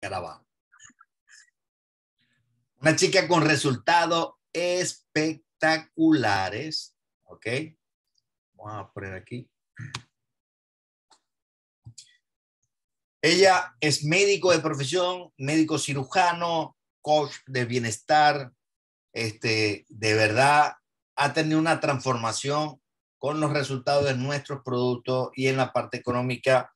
grabamos. Una chica con resultados espectaculares. ¿Ok? Vamos a poner aquí. Ella es médico de profesión, médico cirujano, coach de bienestar. Este, de verdad, ha tenido una transformación con los resultados de nuestros productos y en la parte económica.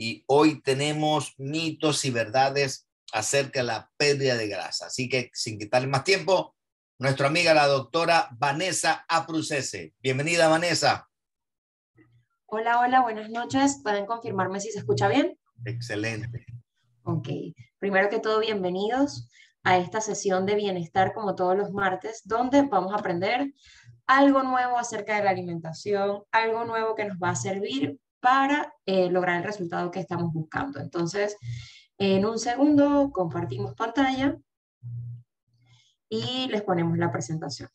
Y hoy tenemos mitos y verdades acerca de la pérdida de grasa. Así que sin quitarle más tiempo, nuestra amiga la doctora Vanessa Aprucese. Bienvenida, Vanessa. Hola, hola, buenas noches. ¿Pueden confirmarme si se escucha bien? Excelente. Ok. Primero que todo, bienvenidos a esta sesión de bienestar como todos los martes, donde vamos a aprender algo nuevo acerca de la alimentación, algo nuevo que nos va a servir para eh, lograr el resultado que estamos buscando. Entonces, en un segundo compartimos pantalla y les ponemos la presentación.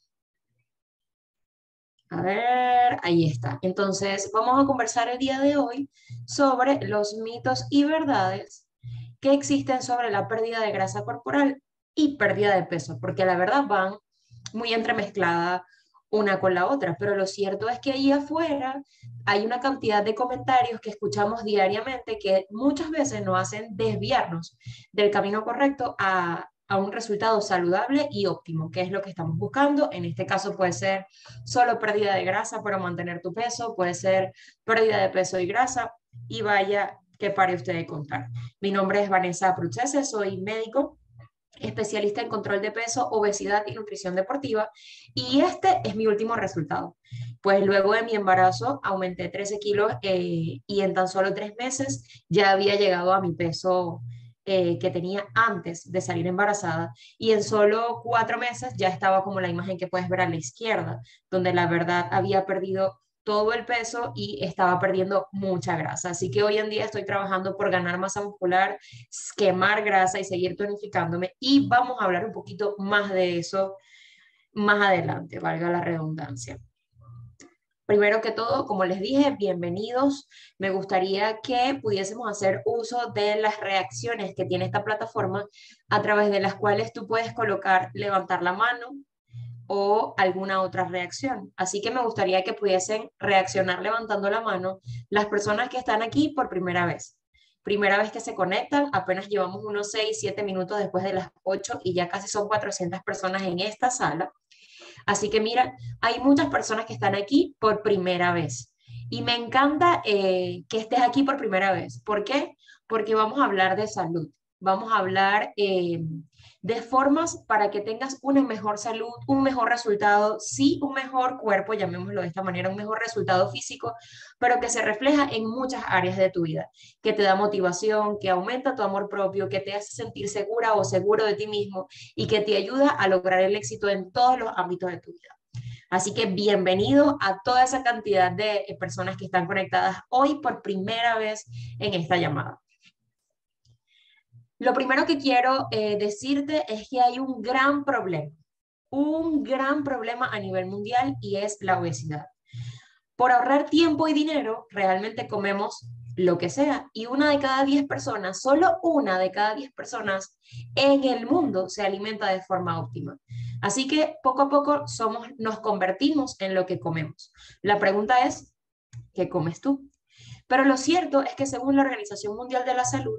A ver, ahí está. Entonces, vamos a conversar el día de hoy sobre los mitos y verdades que existen sobre la pérdida de grasa corporal y pérdida de peso, porque la verdad van muy entremezcladas una con la otra, pero lo cierto es que ahí afuera hay una cantidad de comentarios que escuchamos diariamente que muchas veces nos hacen desviarnos del camino correcto a, a un resultado saludable y óptimo, que es lo que estamos buscando. En este caso puede ser solo pérdida de grasa para mantener tu peso, puede ser pérdida de peso y grasa, y vaya que pare usted de contar. Mi nombre es Vanessa Pruchese, soy médico especialista en control de peso, obesidad y nutrición deportiva. Y este es mi último resultado. Pues luego de mi embarazo aumenté 13 kilos eh, y en tan solo tres meses ya había llegado a mi peso eh, que tenía antes de salir embarazada. Y en solo cuatro meses ya estaba como la imagen que puedes ver a la izquierda, donde la verdad había perdido todo el peso y estaba perdiendo mucha grasa. Así que hoy en día estoy trabajando por ganar masa muscular, quemar grasa y seguir tonificándome. Y vamos a hablar un poquito más de eso más adelante, valga la redundancia. Primero que todo, como les dije, bienvenidos. Me gustaría que pudiésemos hacer uso de las reacciones que tiene esta plataforma a través de las cuales tú puedes colocar, levantar la mano, o alguna otra reacción. Así que me gustaría que pudiesen reaccionar levantando la mano las personas que están aquí por primera vez. Primera vez que se conectan, apenas llevamos unos 6, 7 minutos después de las 8 y ya casi son 400 personas en esta sala. Así que mira, hay muchas personas que están aquí por primera vez. Y me encanta eh, que estés aquí por primera vez. ¿Por qué? Porque vamos a hablar de salud. Vamos a hablar eh, de formas para que tengas una mejor salud, un mejor resultado, sí, un mejor cuerpo, llamémoslo de esta manera, un mejor resultado físico, pero que se refleja en muchas áreas de tu vida, que te da motivación, que aumenta tu amor propio, que te hace sentir segura o seguro de ti mismo y que te ayuda a lograr el éxito en todos los ámbitos de tu vida. Así que bienvenido a toda esa cantidad de personas que están conectadas hoy por primera vez en esta llamada. Lo primero que quiero eh, decirte es que hay un gran problema, un gran problema a nivel mundial y es la obesidad. Por ahorrar tiempo y dinero, realmente comemos lo que sea y una de cada diez personas, solo una de cada diez personas en el mundo se alimenta de forma óptima. Así que poco a poco somos, nos convertimos en lo que comemos. La pregunta es, ¿qué comes tú? Pero lo cierto es que según la Organización Mundial de la Salud,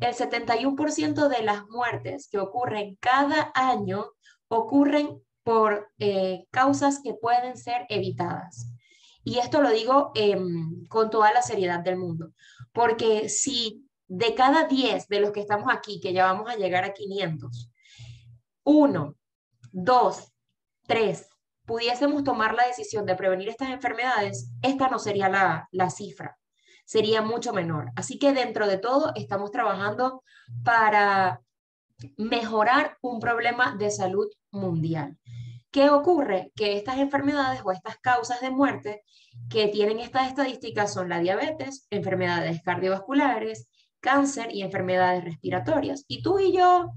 el 71% de las muertes que ocurren cada año ocurren por eh, causas que pueden ser evitadas. Y esto lo digo em, con toda la seriedad del mundo, porque si de cada 10 de los que estamos aquí, que ya vamos a llegar a 500, uno, dos, tres, pudiésemos tomar la decisión de prevenir estas enfermedades, esta no sería la, la cifra sería mucho menor. Así que dentro de todo estamos trabajando para mejorar un problema de salud mundial. ¿Qué ocurre? Que estas enfermedades o estas causas de muerte que tienen estas estadísticas son la diabetes, enfermedades cardiovasculares, cáncer y enfermedades respiratorias. Y tú y yo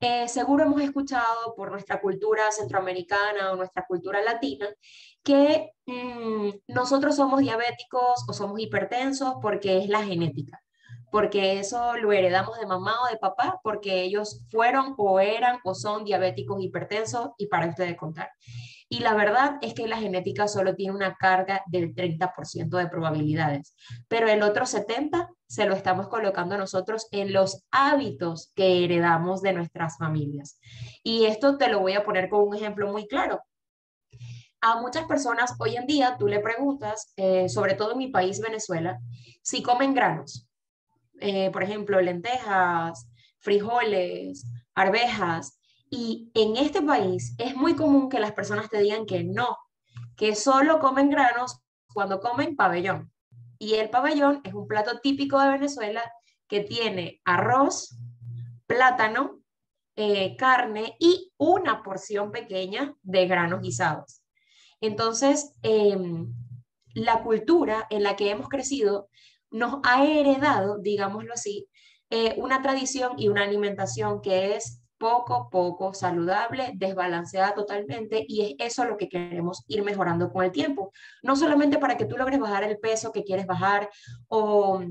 eh, seguro hemos escuchado por nuestra cultura centroamericana o nuestra cultura latina que mm, nosotros somos diabéticos o somos hipertensos porque es la genética. porque eso lo heredamos de mamá o de papá, porque ellos fueron o eran o son diabéticos hipertensos y para ustedes contar. Y la verdad es que la genética solo tiene una carga del 30% de probabilidades, pero el otro 70% se lo estamos colocando nosotros en los hábitos que heredamos de nuestras familias. Y esto te lo voy a poner con un ejemplo muy claro. A muchas personas hoy en día tú le preguntas, eh, sobre todo en mi país, Venezuela, si comen granos. Eh, por ejemplo, lentejas, frijoles, arvejas, y en este país es muy común que las personas te digan que no, que solo comen granos cuando comen pabellón. Y el pabellón es un plato típico de Venezuela que tiene arroz, plátano, eh, carne y una porción pequeña de granos guisados. Entonces, em, la cultura en la que hemos crecido nos ha heredado, digámoslo así, eh, una tradición y una alimentación que es poco, poco saludable, desbalanceada totalmente y es eso lo que queremos ir mejorando con el tiempo. No solamente para que tú logres bajar el peso que quieres bajar o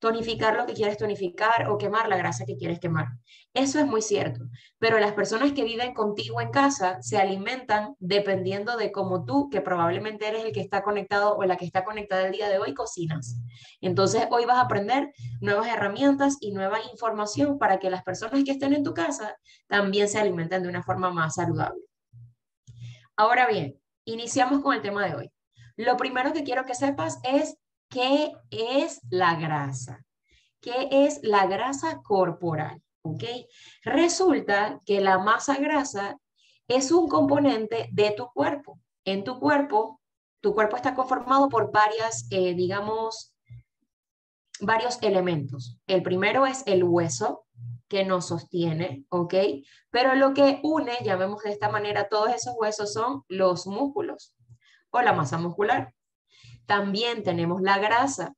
tonificar lo que quieres tonificar o quemar la grasa que quieres quemar. Eso es muy cierto, pero las personas que viven contigo en casa se alimentan dependiendo de cómo tú, que probablemente eres el que está conectado o la que está conectada el día de hoy, cocinas. Entonces hoy vas a aprender nuevas herramientas y nueva información para que las personas que estén en tu casa también se alimenten de una forma más saludable. Ahora bien, iniciamos con el tema de hoy. Lo primero que quiero que sepas es ¿Qué es la grasa? ¿Qué es la grasa corporal? ¿Ok? Resulta que la masa grasa es un componente de tu cuerpo. En tu cuerpo, tu cuerpo está conformado por varias, eh, digamos, varios elementos. El primero es el hueso que nos sostiene, ¿ok? Pero lo que une, llamemos de esta manera, todos esos huesos son los músculos o la masa muscular también tenemos la grasa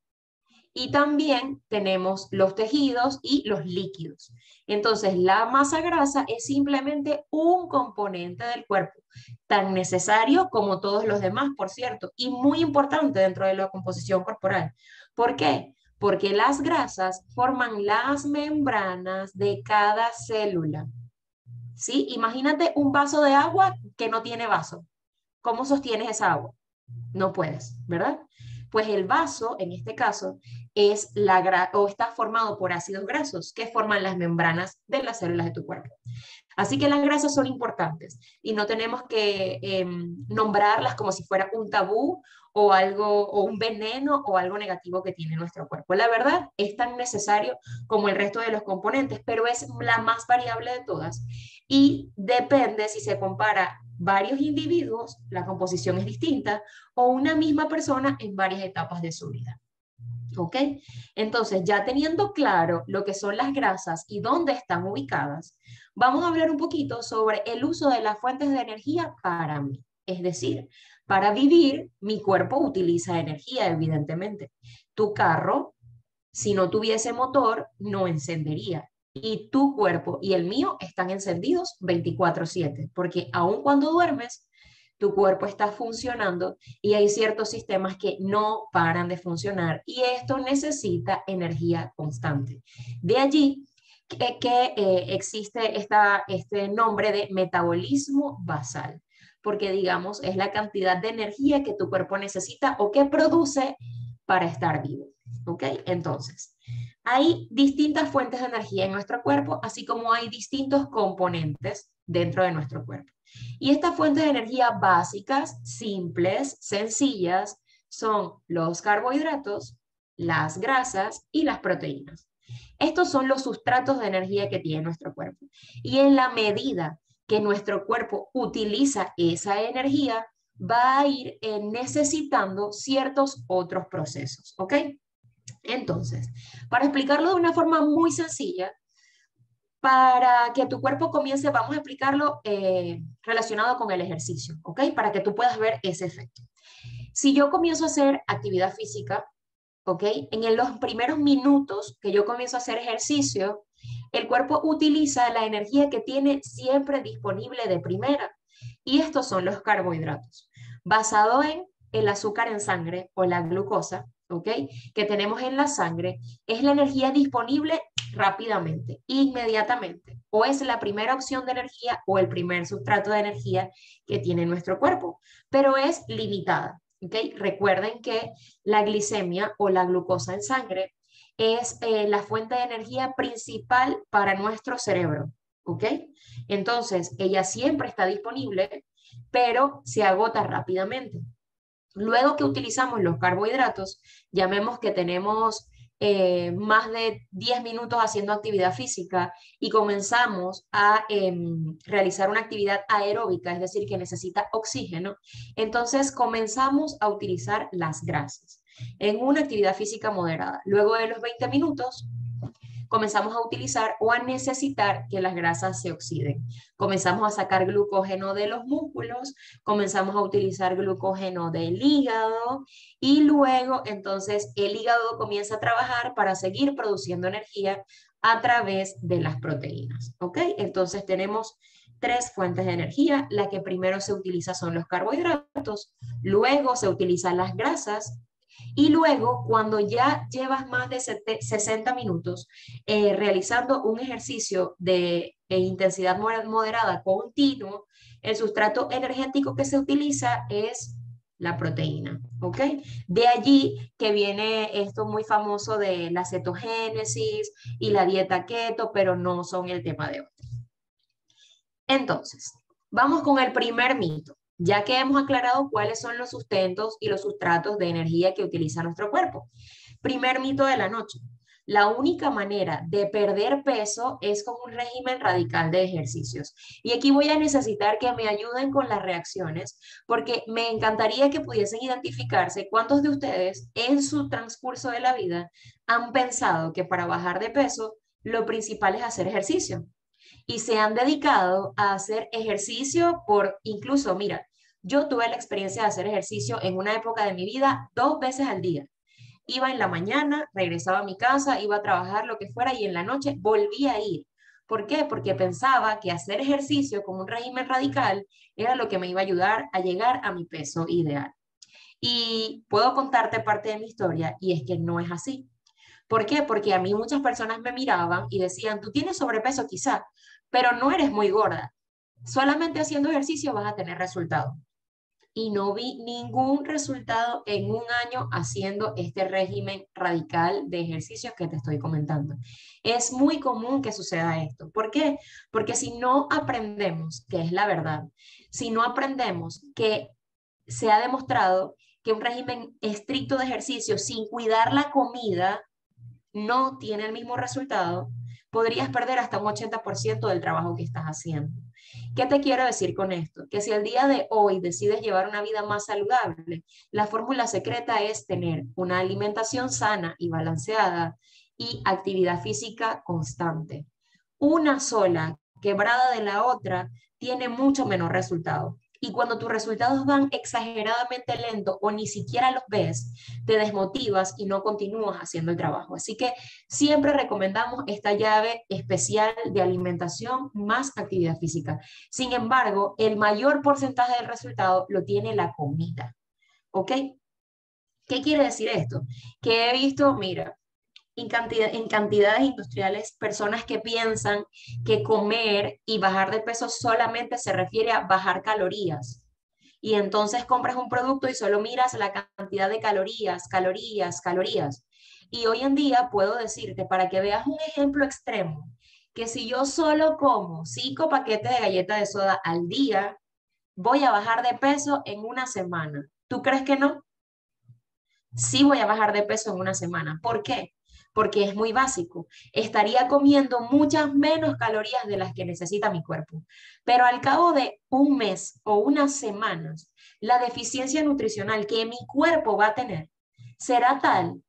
y también tenemos los tejidos y los líquidos. Entonces, la masa grasa es simplemente un componente del cuerpo, tan necesario como todos los demás, por cierto, y muy importante dentro de la composición corporal. ¿Por qué? Porque las grasas forman las membranas de cada célula. ¿Sí? Imagínate un vaso de agua que no tiene vaso. ¿Cómo sostienes esa agua? No puedes, ¿verdad? Pues el vaso, en este caso, es la o está formado por ácidos grasos que forman las membranas de las células de tu cuerpo. Así que las grasas son importantes y no tenemos que em, nombrarlas como si fuera un tabú o algo o un veneno o algo negativo que tiene nuestro cuerpo. La verdad es tan necesario como el resto de los componentes, pero es la más variable de todas y depende si se compara varios individuos, la composición es distinta, o una misma persona en varias etapas de su vida. ¿Ok? Entonces, ya teniendo claro lo que son las grasas y dónde están ubicadas, vamos a hablar un poquito sobre el uso de las fuentes de energía para mí. Es decir, para vivir, mi cuerpo utiliza energía, evidentemente. Tu carro, si no tuviese motor, no encendería y tu cuerpo y el mío están encendidos 24/7, porque aun cuando duermes, tu cuerpo está funcionando y hay ciertos sistemas que no paran de funcionar y esto necesita energía constante. De allí que, eh, existe esta, este nombre de metabolismo basal, porque digamos es la cantidad de energía que tu cuerpo necesita o que produce para estar vivo. ¿Ok? Entonces, hay distintas fuentes de energía en nuestro cuerpo, así como hay distintos componentes dentro de nuestro cuerpo. Y estas fuentes de energía básicas, simples, sencillas, son los carbohidratos, las grasas y las proteínas. Estos son los sustratos de energía que tiene nuestro cuerpo. Y en la medida que nuestro cuerpo utiliza esa energía, va a ir eh, necesitando ciertos otros procesos, ¿ok? Entonces, para explicarlo de una forma muy sencilla, para que tu cuerpo comience, vamos a explicarlo eh, relacionado con el ejercicio, ¿ok? Para que tú puedas ver ese efecto. Si yo comienzo a hacer actividad física, ¿ok? En los primeros minutos que yo comienzo a hacer ejercicio, el cuerpo utiliza la energía que tiene siempre disponible de primera. Y estos son los carbohidratos, basado en el azúcar en sangre o la glucosa, ¿ok? Que tenemos en la sangre es la energía disponible rápidamente, inmediatamente. O es la primera opción de energía o el primer sustrato de energía que tiene nuestro cuerpo, pero es limitada. ¿ok? Recuerden que la glicemia o la glucosa en sangre es eh, la fuente de energía principal para nuestro cerebro. ¿ok? Entonces, ella siempre está disponible, pero se agota rápidamente. Luego que utilizamos los carbohidratos, llamemos que tenemos eh, más de 10 minutos haciendo actividad física y comenzamos a em, realizar una actividad aeróbica, es decir, que necesita oxígeno, entonces comenzamos a utilizar las grasas en una actividad física moderada. Luego de los 20 minutos, comenzamos a utilizar o a necesitar que las grasas se oxiden. Comenzamos a sacar glucógeno de los músculos, comenzamos a utilizar glucógeno del hígado y luego entonces el hígado comienza a trabajar para seguir produciendo energía a través de las proteínas. ¿Ok? Entonces tenemos tres fuentes de energía. La que primero se utiliza son los carbohidratos, luego se utilizan las grasas y luego, cuando ya llevas más de 60 minutos eh, realizando un ejercicio de, intensidad moderada continuo, el sustrato energético que se utiliza es la proteína, ¿ok? De allí que viene esto muy famoso de la cetogénesis y la dieta keto, pero no son el tema de hoy. Entonces, vamos con el primer mito ya que hemos aclarado cuáles son los sustentos y los sustratos de energía que utiliza nuestro cuerpo. Primer mito de la noche. La única manera de perder peso es con un régimen radical de ejercicios. Y aquí voy a necesitar que me ayuden con las reacciones, porque me encantaría que pudiesen identificarse cuántos de ustedes en su transcurso de la vida han pensado que para bajar de peso lo principal es hacer ejercicio y se han dedicado a hacer ejercicio por incluso, mira, yo tuve la experiencia de hacer ejercicio en una época de mi vida dos veces al día. Iba en la mañana, regresaba a mi casa, iba a trabajar lo que fuera y en la noche volvía a ir. ¿Por qué? Porque pensaba que hacer ejercicio con un régimen radical era lo que me iba a ayudar a llegar a mi peso ideal. Y puedo contarte parte de mi historia y es que no es así. ¿Por qué? Porque a mí muchas personas me miraban y decían, tú tienes sobrepeso quizá, pero no eres muy gorda. Solamente haciendo ejercicio vas a tener resultado. Y no vi ningún resultado en un año haciendo este régimen radical de ejercicios que te estoy comentando. Es muy común que suceda esto. ¿Por qué? Porque si no aprendemos, que es la verdad, si no aprendemos que se ha demostrado que un régimen estricto de ejercicio sin cuidar la comida no tiene el mismo resultado, podrías perder hasta un 80% del trabajo que estás haciendo. ¿Qué te quiero decir con esto? Que si el día de hoy decides llevar una vida más saludable, la fórmula secreta es tener una alimentación sana y balanceada y actividad física constante. Una sola quebrada de la otra tiene mucho menor resultado y cuando tus resultados van exageradamente lento o ni siquiera los ves, te desmotivas y no continúas haciendo el trabajo. Así que siempre recomendamos esta llave especial de alimentación más actividad física. Sin embargo, el mayor porcentaje del resultado lo tiene la comida. ¿Ok? ¿Qué quiere decir esto? Que he visto, mira, en, cantidades industriales personas que piensan que comer y bajar de peso solamente se refiere a bajar calorías. Y entonces compras un producto y solo miras la cantidad de calorías, calorías, calorías. Y hoy en día puedo decirte, para que veas un ejemplo extremo, que si yo solo como cinco paquetes de galletas de soda al día, voy a bajar de peso en una semana. ¿Tú crees que no? Sí voy a bajar de peso en una semana. ¿Por qué? Porque es muy básico. Estaría comiendo muchas menos calorías de las que necesita mi cuerpo. Pero al cabo de un mes o unas semanas, la deficiencia nutricional que mi cuerpo va a tener será tal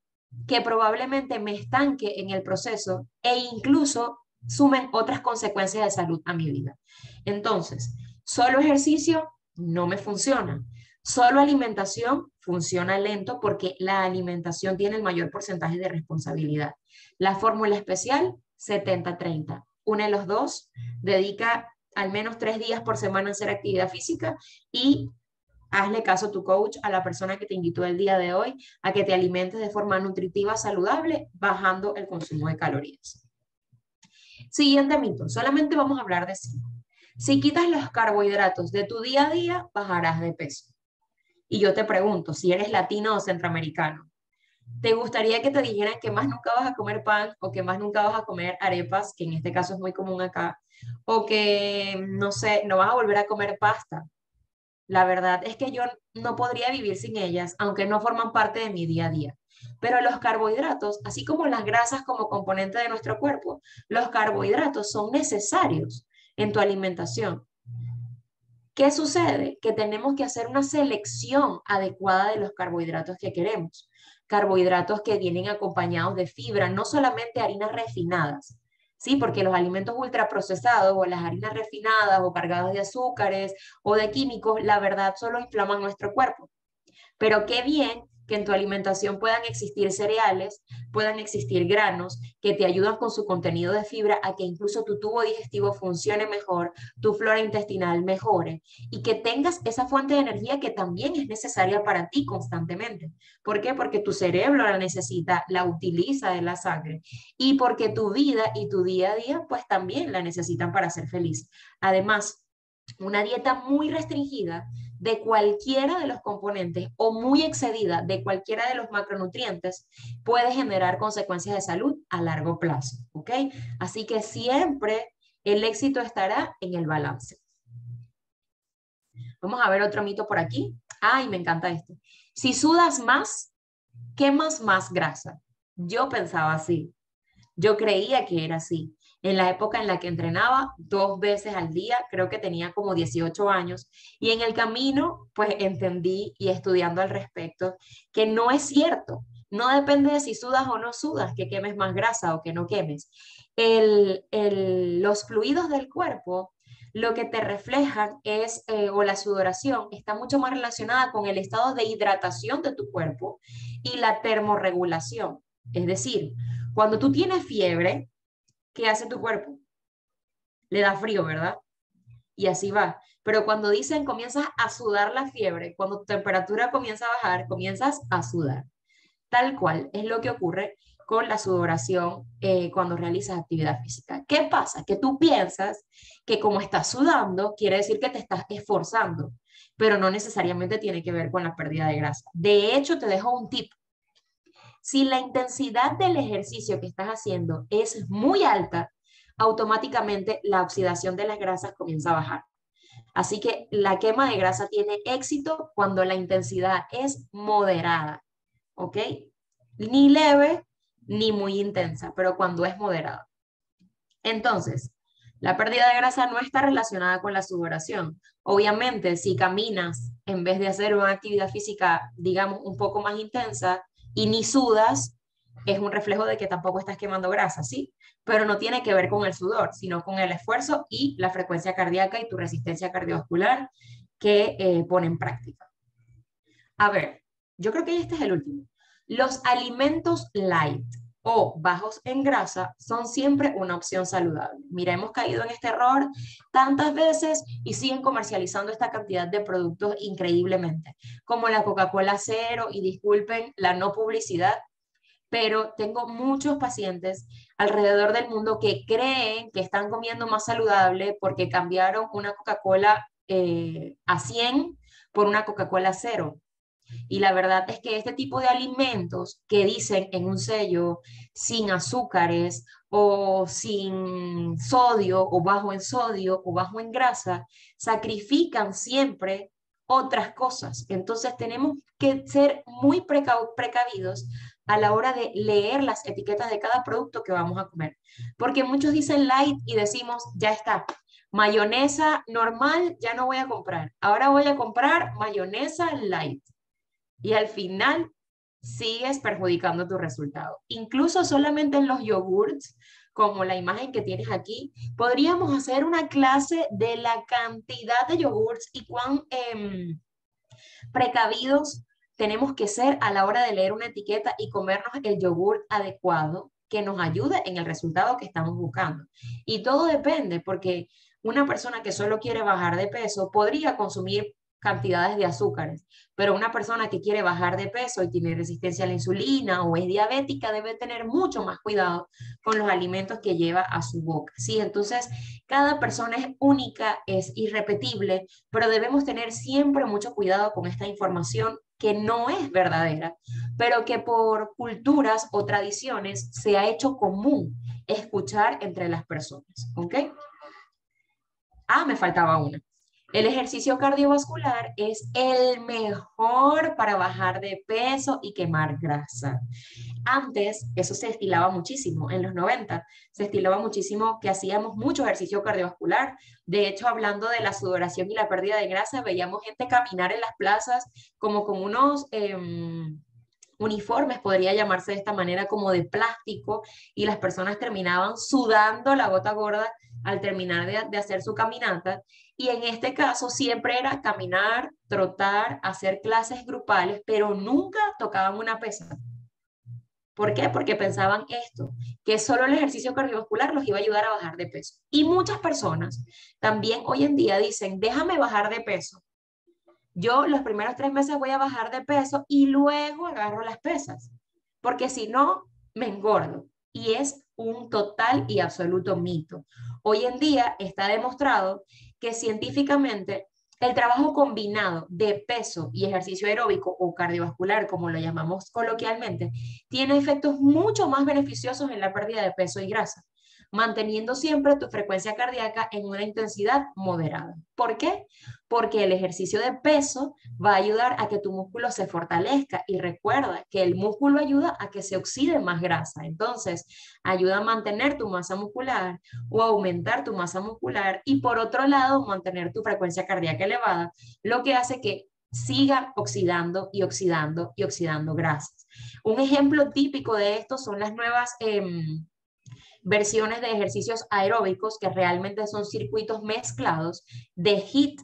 que probablemente me estanque en el proceso e incluso sumen otras consecuencias de salud a mi vida. Entonces, solo ejercicio no me funciona. Solo alimentación funciona lento porque la alimentación tiene el mayor porcentaje de responsabilidad. La fórmula especial, 70-30. Une los dos, dedica al menos tres días por semana a hacer actividad física y hazle caso a tu coach, a la persona que te invitó el día de hoy, a que te alimentes de forma nutritiva, saludable, bajando el consumo de calorías. Siguiente mito, solamente vamos a hablar de cinco. Si quitas los carbohidratos de tu día a día, bajarás de peso. Y yo te pregunto, si eres latino o centroamericano, ¿te gustaría que te dijeran que más nunca vas a comer pan o que más nunca vas a comer arepas, que en este caso es muy común acá, o que, no sé, no vas a volver a comer pasta? La verdad es que yo no podría vivir sin ellas, aunque no forman parte de mi día a día. Pero los carbohidratos, así como las grasas como componente de nuestro cuerpo, los carbohidratos son necesarios en tu alimentación. ¿Qué sucede? Que tenemos que hacer una selección adecuada de los carbohidratos que queremos. Carbohidratos que vienen acompañados de fibra, no solamente harinas refinadas, ¿sí? Porque los alimentos ultraprocesados o las harinas refinadas o cargadas de azúcares o de químicos, la verdad solo inflaman nuestro cuerpo. Pero qué bien que en tu alimentación puedan existir cereales, puedan existir granos que te ayudan con su contenido de fibra a que incluso tu tubo digestivo funcione mejor, tu flora intestinal mejore y que tengas esa fuente de energía que también es necesaria para ti constantemente. ¿Por qué? Porque tu cerebro la necesita, la utiliza de la sangre y porque tu vida y tu día a día pues también la necesitan para ser feliz. Además, una dieta muy restringida de cualquiera de los componentes o muy excedida de cualquiera de los macronutrientes puede generar consecuencias de salud a largo plazo, ¿ok? Así que siempre el éxito estará en el balance. Vamos a ver otro mito por aquí. Ay, me encanta esto. Si sudas más, quemas más grasa. Yo pensaba así. Yo creía que era así en la época en la que entrenaba dos veces al día, creo que tenía como 18 años, y en el camino pues entendí y estudiando al respecto que no es cierto, no depende de si sudas o no sudas, que quemes más grasa o que no quemes. los fluidos del cuerpo lo que te reflejan es, eh, o la sudoración, está mucho más relacionada con el estado de hidratación de tu cuerpo y la termorregulación. Es decir, cuando tú tienes fiebre, ¿qué hace tu cuerpo? Le da frío, ¿verdad? Y así va. Pero cuando dicen comienzas a sudar la fiebre, cuando tu temperatura comienza a bajar, comienzas a sudar. Tal cual es lo que ocurre con la sudoración eh, cuando realizas actividad física. ¿Qué pasa? Que tú piensas que como estás sudando, quiere decir que te estás esforzando, pero no necesariamente tiene que ver con la pérdida de grasa. De hecho, te dejo un tip si la intensidad del ejercicio que estás haciendo es muy alta, automáticamente la oxidación de las grasas comienza a bajar. Así que la quema de grasa tiene éxito cuando la intensidad es moderada, ¿ok? Ni leve ni muy intensa, pero cuando es moderada. Entonces, la pérdida de grasa no está relacionada con la sudoración. Obviamente, si caminas en vez de hacer una actividad física, digamos, un poco más intensa, y ni sudas, es un reflejo de que tampoco estás quemando grasa, ¿sí? Pero no tiene que ver con el sudor, sino con el esfuerzo y la frecuencia cardíaca y tu resistencia cardiovascular que eh, pone en práctica. A ver, yo creo que este es el último. Los alimentos light o bajos en grasa son siempre una opción saludable. Mira, hemos caído en este error tantas veces y siguen comercializando esta cantidad de productos increíblemente, como la Coca-Cola cero y disculpen la no publicidad, pero tengo muchos pacientes alrededor del mundo que creen que están comiendo más saludable porque cambiaron una Coca-Cola eh, a 100 por una Coca-Cola cero. Y la verdad es que este tipo de alimentos que dicen en un sello sin azúcares o sin sodio o bajo en sodio o bajo en grasa, sacrifican siempre otras cosas. Entonces tenemos que ser muy precavidos a la hora de leer las etiquetas de cada producto que vamos a comer. Porque muchos dicen light y decimos, ya está, mayonesa normal ya no voy a comprar. Ahora voy a comprar mayonesa light y al final sigues perjudicando tu resultado. Incluso solamente en los yogurts, como la imagen que tienes aquí, podríamos hacer una clase de la cantidad de yogurts y cuán em, precavidos tenemos que ser a la hora de leer una etiqueta y comernos el yogurt adecuado que nos ayude en el resultado que estamos buscando. Y todo depende, porque una persona que solo quiere bajar de peso podría consumir cantidades de azúcares, pero una persona que quiere bajar de peso y tiene resistencia a la insulina o es diabética debe tener mucho más cuidado con los alimentos que lleva a su boca, ¿sí? Entonces, cada persona es única, es irrepetible, pero debemos tener siempre mucho cuidado con esta información que no es verdadera, pero que por culturas o tradiciones se ha hecho común escuchar entre las personas, ¿ok? Ah, me faltaba una. El ejercicio cardiovascular es el mejor para bajar de peso y quemar grasa. Antes eso se estilaba muchísimo, en los 90 se estilaba muchísimo que hacíamos mucho ejercicio cardiovascular. De hecho, hablando de la sudoración y la pérdida de grasa, veíamos gente caminar en las plazas como con unos... Em, uniformes, podría llamarse de esta manera, como de plástico, y las personas terminaban sudando la gota gorda al terminar de, hacer su caminata. Y en este caso siempre era caminar, trotar, hacer clases grupales, pero nunca tocaban una pesa. ¿Por qué? Porque pensaban esto, que solo el ejercicio cardiovascular los iba a ayudar a bajar de peso. Y muchas personas también hoy en día dicen, déjame bajar de peso. Yo los primeros tres meses voy a bajar de peso y luego agarro las pesas, porque si no, me engordo. Y es un total y absoluto mito. Hoy en día está demostrado que científicamente el trabajo combinado de peso y ejercicio aeróbico o cardiovascular, como lo llamamos coloquialmente, tiene efectos mucho más beneficiosos en la pérdida de peso y grasa manteniendo siempre tu frecuencia cardíaca en una intensidad moderada. ¿Por qué? Porque el ejercicio de peso va a ayudar a que tu músculo se fortalezca y recuerda que el músculo ayuda a que se oxide más grasa. Entonces, ayuda a mantener tu masa muscular o aumentar tu masa muscular y por otro lado, mantener tu frecuencia cardíaca elevada, lo que hace que siga oxidando y oxidando y oxidando grasas. Un ejemplo típico de esto son las nuevas... Em, versiones de ejercicios aeróbicos que realmente son circuitos mezclados de HIT,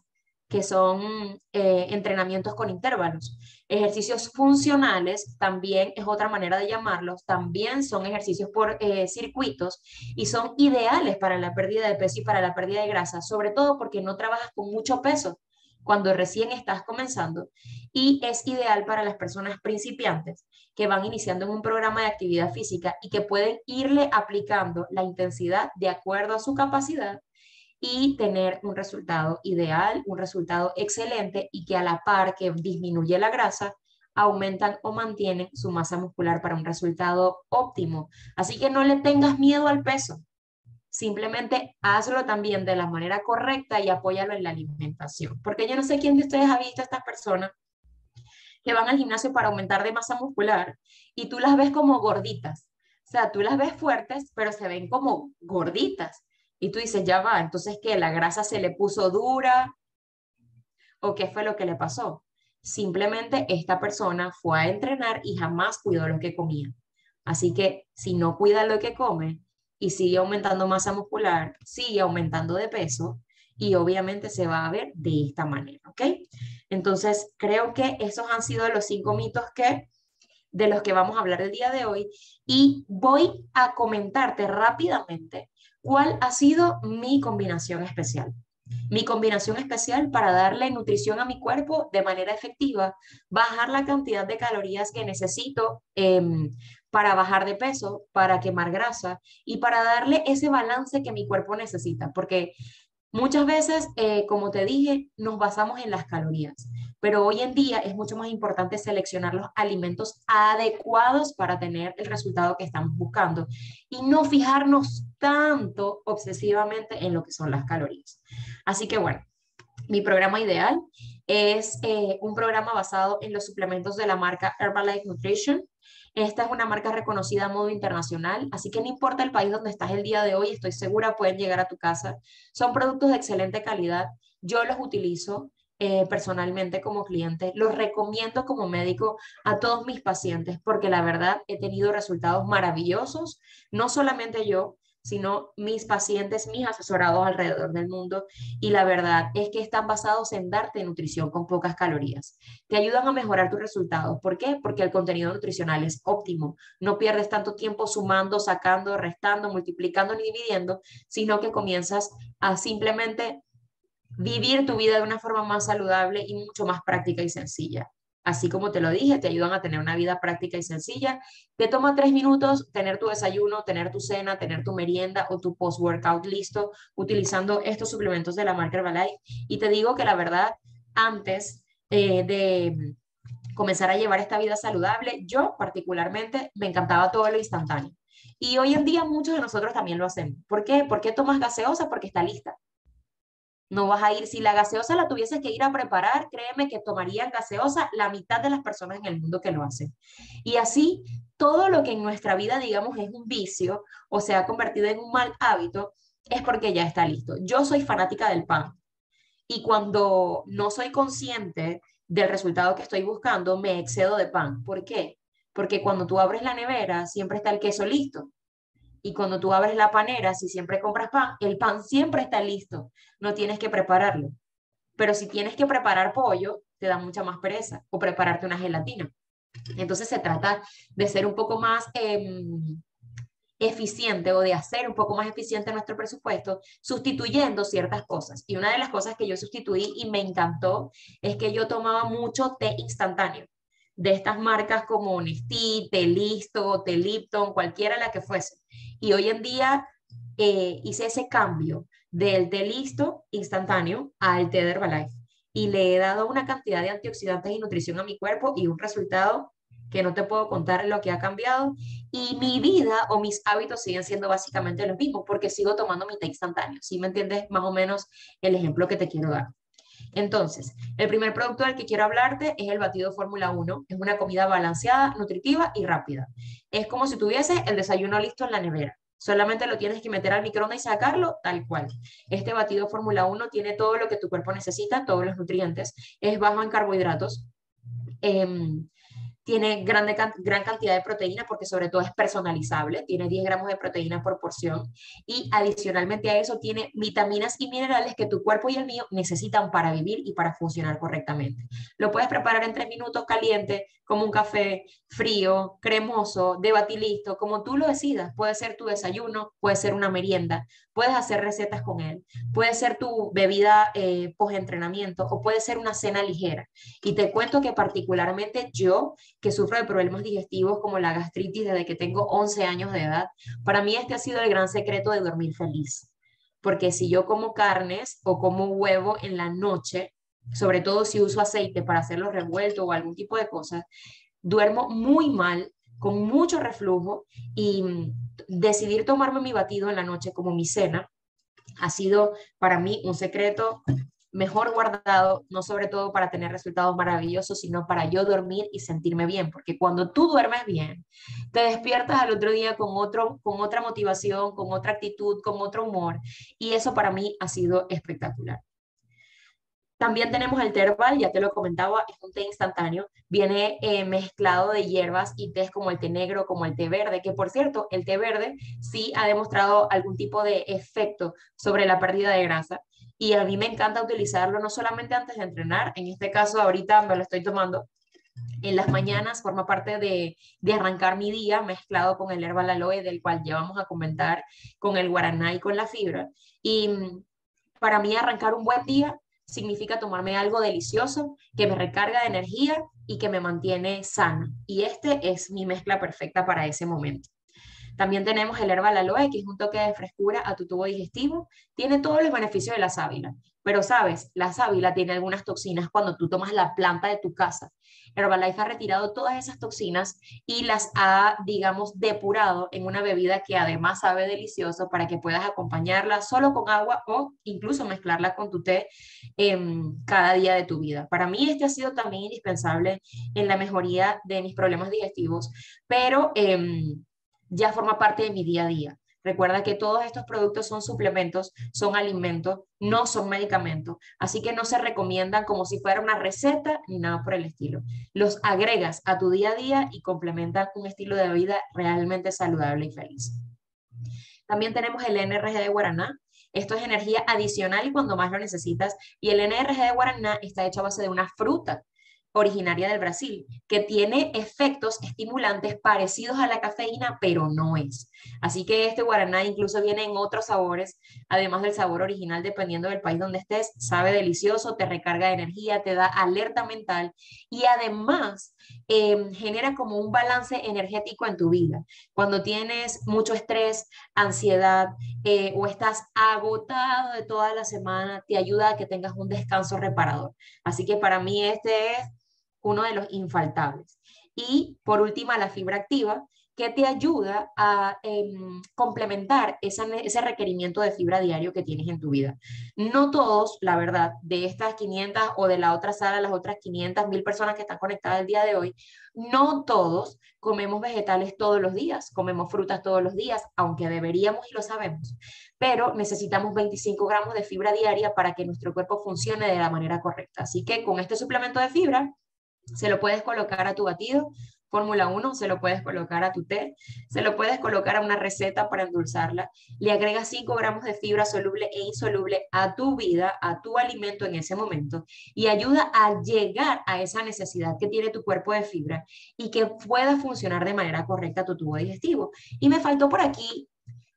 que son eh, entrenamientos con intervalos. Ejercicios funcionales también es otra manera de llamarlos, también son ejercicios por eh, circuitos y son ideales para la pérdida de peso y para la pérdida de grasa, sobre todo porque no trabajas con mucho peso cuando recién estás comenzando y es ideal para las personas principiantes que van iniciando en un programa de actividad física y que pueden irle aplicando la intensidad de acuerdo a su capacidad y tener un resultado ideal, un resultado excelente y que a la par que disminuye la grasa, aumentan o mantienen su masa muscular para un resultado óptimo. Así que no le tengas miedo al peso. Simplemente hazlo también de la manera correcta y apóyalo en la alimentación. Porque yo no sé quién de ustedes ha visto a estas personas que van al gimnasio para aumentar de masa muscular y tú las ves como gorditas. O sea, tú las ves fuertes, pero se ven como gorditas. Y tú dices, ya va, entonces que la grasa se le puso dura o qué fue lo que le pasó. Simplemente esta persona fue a entrenar y jamás cuidó lo que comía. Así que si no cuida lo que come, y sigue aumentando masa muscular, sigue aumentando de peso y obviamente se va a ver de esta manera, ¿ok? Entonces, creo que esos han sido los cinco mitos que de los que vamos a hablar el día de hoy y voy a comentarte rápidamente cuál ha sido mi combinación especial. Mi combinación especial para darle nutrición a mi cuerpo de manera efectiva, bajar la cantidad de calorías que necesito eh, para bajar de peso, para quemar grasa y para darle ese balance que mi cuerpo necesita, porque muchas veces, eh, como te dije, nos basamos en las calorías, pero hoy en día es mucho más importante seleccionar los alimentos adecuados para tener el resultado que estamos buscando y no fijarnos tanto obsesivamente en lo que son las calorías. Así que bueno, mi programa ideal es eh, un programa basado en los suplementos de la marca Herbalife Nutrition. Esta es una marca reconocida a modo internacional, así que no importa el país donde estás el día de hoy, estoy segura pueden llegar a tu casa. Son productos de excelente calidad. Yo los utilizo eh, personalmente como cliente. Los recomiendo como médico a todos mis pacientes porque la verdad he tenido resultados maravillosos, no solamente yo, sino mis pacientes, mis asesorados alrededor del mundo. Y la verdad es que están basados en darte nutrición con pocas calorías. Te ayudan a mejorar tus resultados. ¿Por qué? Porque el contenido nutricional es óptimo. No pierdes tanto tiempo sumando, sacando, restando, multiplicando ni dividiendo, sino que comienzas a simplemente vivir tu vida de una forma más saludable y mucho más práctica y sencilla. Así como te lo dije, te ayudan a tener una vida práctica y sencilla. Te toma tres minutos tener tu desayuno, tener tu cena, tener tu merienda o tu post-workout listo utilizando estos suplementos de la marca Herbalife. Y te digo que la verdad, antes eh, de comenzar a llevar esta vida saludable, yo particularmente me encantaba todo lo instantáneo. Y hoy en día muchos de nosotros también lo hacemos. ¿Por qué? ¿Por qué tomas gaseosa? Porque está lista. No vas a ir, si la gaseosa la tuvieses que ir a preparar, créeme que tomarían gaseosa la mitad de las personas en el mundo que lo hacen. Y así, todo lo que en nuestra vida, digamos, es un vicio o se ha convertido en un mal hábito, es porque ya está listo. Yo soy fanática del pan. Y cuando no soy consciente del resultado que estoy buscando, me excedo de pan. ¿Por qué? Porque cuando tú abres la nevera, siempre está el queso listo. Y cuando tú abres la panera, si siempre compras pan, el pan siempre está listo, no tienes que prepararlo. Pero si tienes que preparar pollo, te da mucha más pereza o prepararte una gelatina. Entonces se trata de ser un poco más em, eficiente o de hacer un poco más eficiente nuestro presupuesto sustituyendo ciertas cosas. Y una de las cosas que yo sustituí y me encantó es que yo tomaba mucho té instantáneo de estas marcas como Nestí, Té Listo, Té Lipton, cualquiera la que fuese. Y hoy en día eh, hice ese cambio del té listo instantáneo al té de Herbalife y le he dado una cantidad de antioxidantes y nutrición a mi cuerpo y un resultado que no te puedo contar lo que ha cambiado y mi vida o mis hábitos siguen siendo básicamente los mismos porque sigo tomando mi té instantáneo. ¿Sí me entiendes más o menos el ejemplo que te quiero dar? Entonces, el primer producto del que quiero hablarte es el batido Fórmula 1. Es una comida balanceada, nutritiva y rápida. Es como si tuvieses el desayuno listo en la nevera. Solamente lo tienes que meter al microondas y sacarlo tal cual. Este batido Fórmula 1 tiene todo lo que tu cuerpo necesita, todos los nutrientes. Es bajo en carbohidratos. Em, tiene grande, gran cantidad de proteína porque sobre todo es personalizable, tiene 10 gramos de proteína por porción y adicionalmente a eso tiene vitaminas y minerales que tu cuerpo y el mío necesitan para vivir y para funcionar correctamente. Lo puedes preparar en 3 minutos caliente, como un café frío, cremoso, de batilisto, como tú lo decidas. Puede ser tu desayuno, puede ser una merienda, puedes hacer recetas con él, puede ser tu bebida eh, post-entrenamiento o puede ser una cena ligera. Y te cuento que particularmente yo, que sufro de problemas digestivos como la gastritis desde que tengo 11 años de edad, para mí este ha sido el gran secreto de dormir feliz. Porque si yo como carnes o como huevo en la noche, sobre todo si uso aceite para hacerlo revuelto o algún tipo de cosas, duermo muy mal, con mucho reflujo y mm, decidir tomarme mi batido en la noche como mi cena ha sido para mí un secreto mejor guardado, no sobre todo para tener resultados maravillosos, sino para yo dormir y sentirme bien, porque cuando tú duermes bien, te despiertas al otro día con, otro, con otra motivación, con otra actitud, con otro humor, y eso para mí ha sido espectacular. También tenemos el terbal, ya te lo comentaba, es un té instantáneo, viene eh, mezclado de hierbas y tés como el té negro, como el té verde, que por cierto, el té verde sí ha demostrado algún tipo de efecto sobre la pérdida de grasa y a mí me encanta utilizarlo no solamente antes de entrenar, en este caso ahorita me lo estoy tomando en las mañanas, forma parte de, de arrancar mi día mezclado con el herbal aloe, del cual ya vamos a comentar, con el guaraná y con la fibra. Y mm, para mí arrancar un buen día significa tomarme algo delicioso que me recarga de energía y que me mantiene sana. Y este es mi mezcla perfecta para ese momento. También tenemos el herbal aloe, que es un toque de frescura a tu tubo digestivo. Tiene todos los beneficios de la sábila. Pero sabes, la sábila tiene algunas toxinas cuando tú tomas la planta de tu casa. Herbalife ha retirado todas esas toxinas y las ha, digamos, depurado en una bebida que además sabe delicioso para que puedas acompañarla solo con agua o incluso mezclarla con tu té en cada día de tu vida. Para mí este ha sido también indispensable en la mejoría de mis problemas digestivos, pero... Em, ya forma parte de mi día a día. Recuerda que todos estos productos son suplementos, son alimentos, no son medicamentos, así que no se recomiendan como si fuera una receta ni nada por el estilo. Los agregas a tu día a día y complementan un estilo de vida realmente saludable y feliz. También tenemos el NRG de Guaraná. Esto es energía adicional y cuando más lo necesitas. Y el NRG de Guaraná está hecho a base de una fruta originaria del Brasil, que tiene efectos estimulantes parecidos a la cafeína, pero no es. Así que este guaraná incluso viene en otros sabores, además del sabor original, dependiendo del país donde estés, sabe delicioso, te recarga de energía, te da alerta mental y además em, genera como un balance energético en tu vida. Cuando tienes mucho estrés, ansiedad eh, o estás agotado de toda la semana, te ayuda a que tengas un descanso reparador. Así que para mí este es uno de los infaltables. Y por última, la fibra activa, que te ayuda a em, complementar ese requerimiento de fibra diario que tienes en tu vida. No todos, la verdad, de estas 500 o de la otra sala, las otras 500 mil personas que están conectadas el día de hoy, no todos comemos vegetales todos los días, comemos frutas todos los días, aunque deberíamos y lo sabemos, pero necesitamos 25 gramos de fibra diaria para que nuestro cuerpo funcione de la manera correcta. Así que con este suplemento de fibra, se lo puedes colocar a tu batido, Fórmula 1, se lo puedes colocar a tu té, se lo puedes colocar a una receta para endulzarla, le agregas 5 gramos de fibra soluble e insoluble a tu vida, a tu alimento en ese momento y ayuda a llegar a esa necesidad que tiene tu cuerpo de fibra y que pueda funcionar de manera correcta tu tubo digestivo. Y me faltó por aquí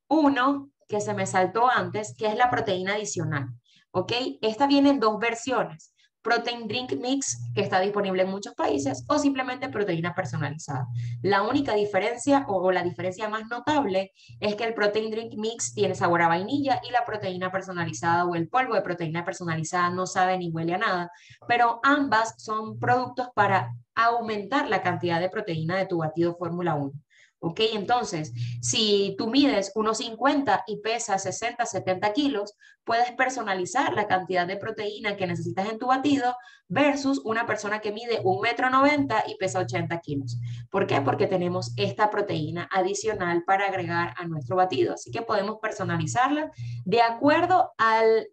uno que se me saltó antes, que es la proteína adicional. ¿Ok? Esta viene en dos versiones. Protein Drink Mix, que está disponible en muchos países, o simplemente proteína personalizada. La única diferencia o la diferencia más notable es que el Protein Drink Mix tiene sabor a vainilla y la proteína personalizada o el polvo de proteína personalizada no sabe ni huele a nada, pero ambas son productos para aumentar la cantidad de proteína de tu batido Fórmula 1. ¿Ok? Entonces, si tú mides 1,50 y pesas 60, 70 kilos, puedes personalizar la cantidad de proteína que necesitas en tu batido versus una persona que mide 1,90 m y pesa 80 kilos. ¿Por qué? Porque tenemos esta proteína adicional para agregar a nuestro batido. Así que podemos personalizarla de acuerdo al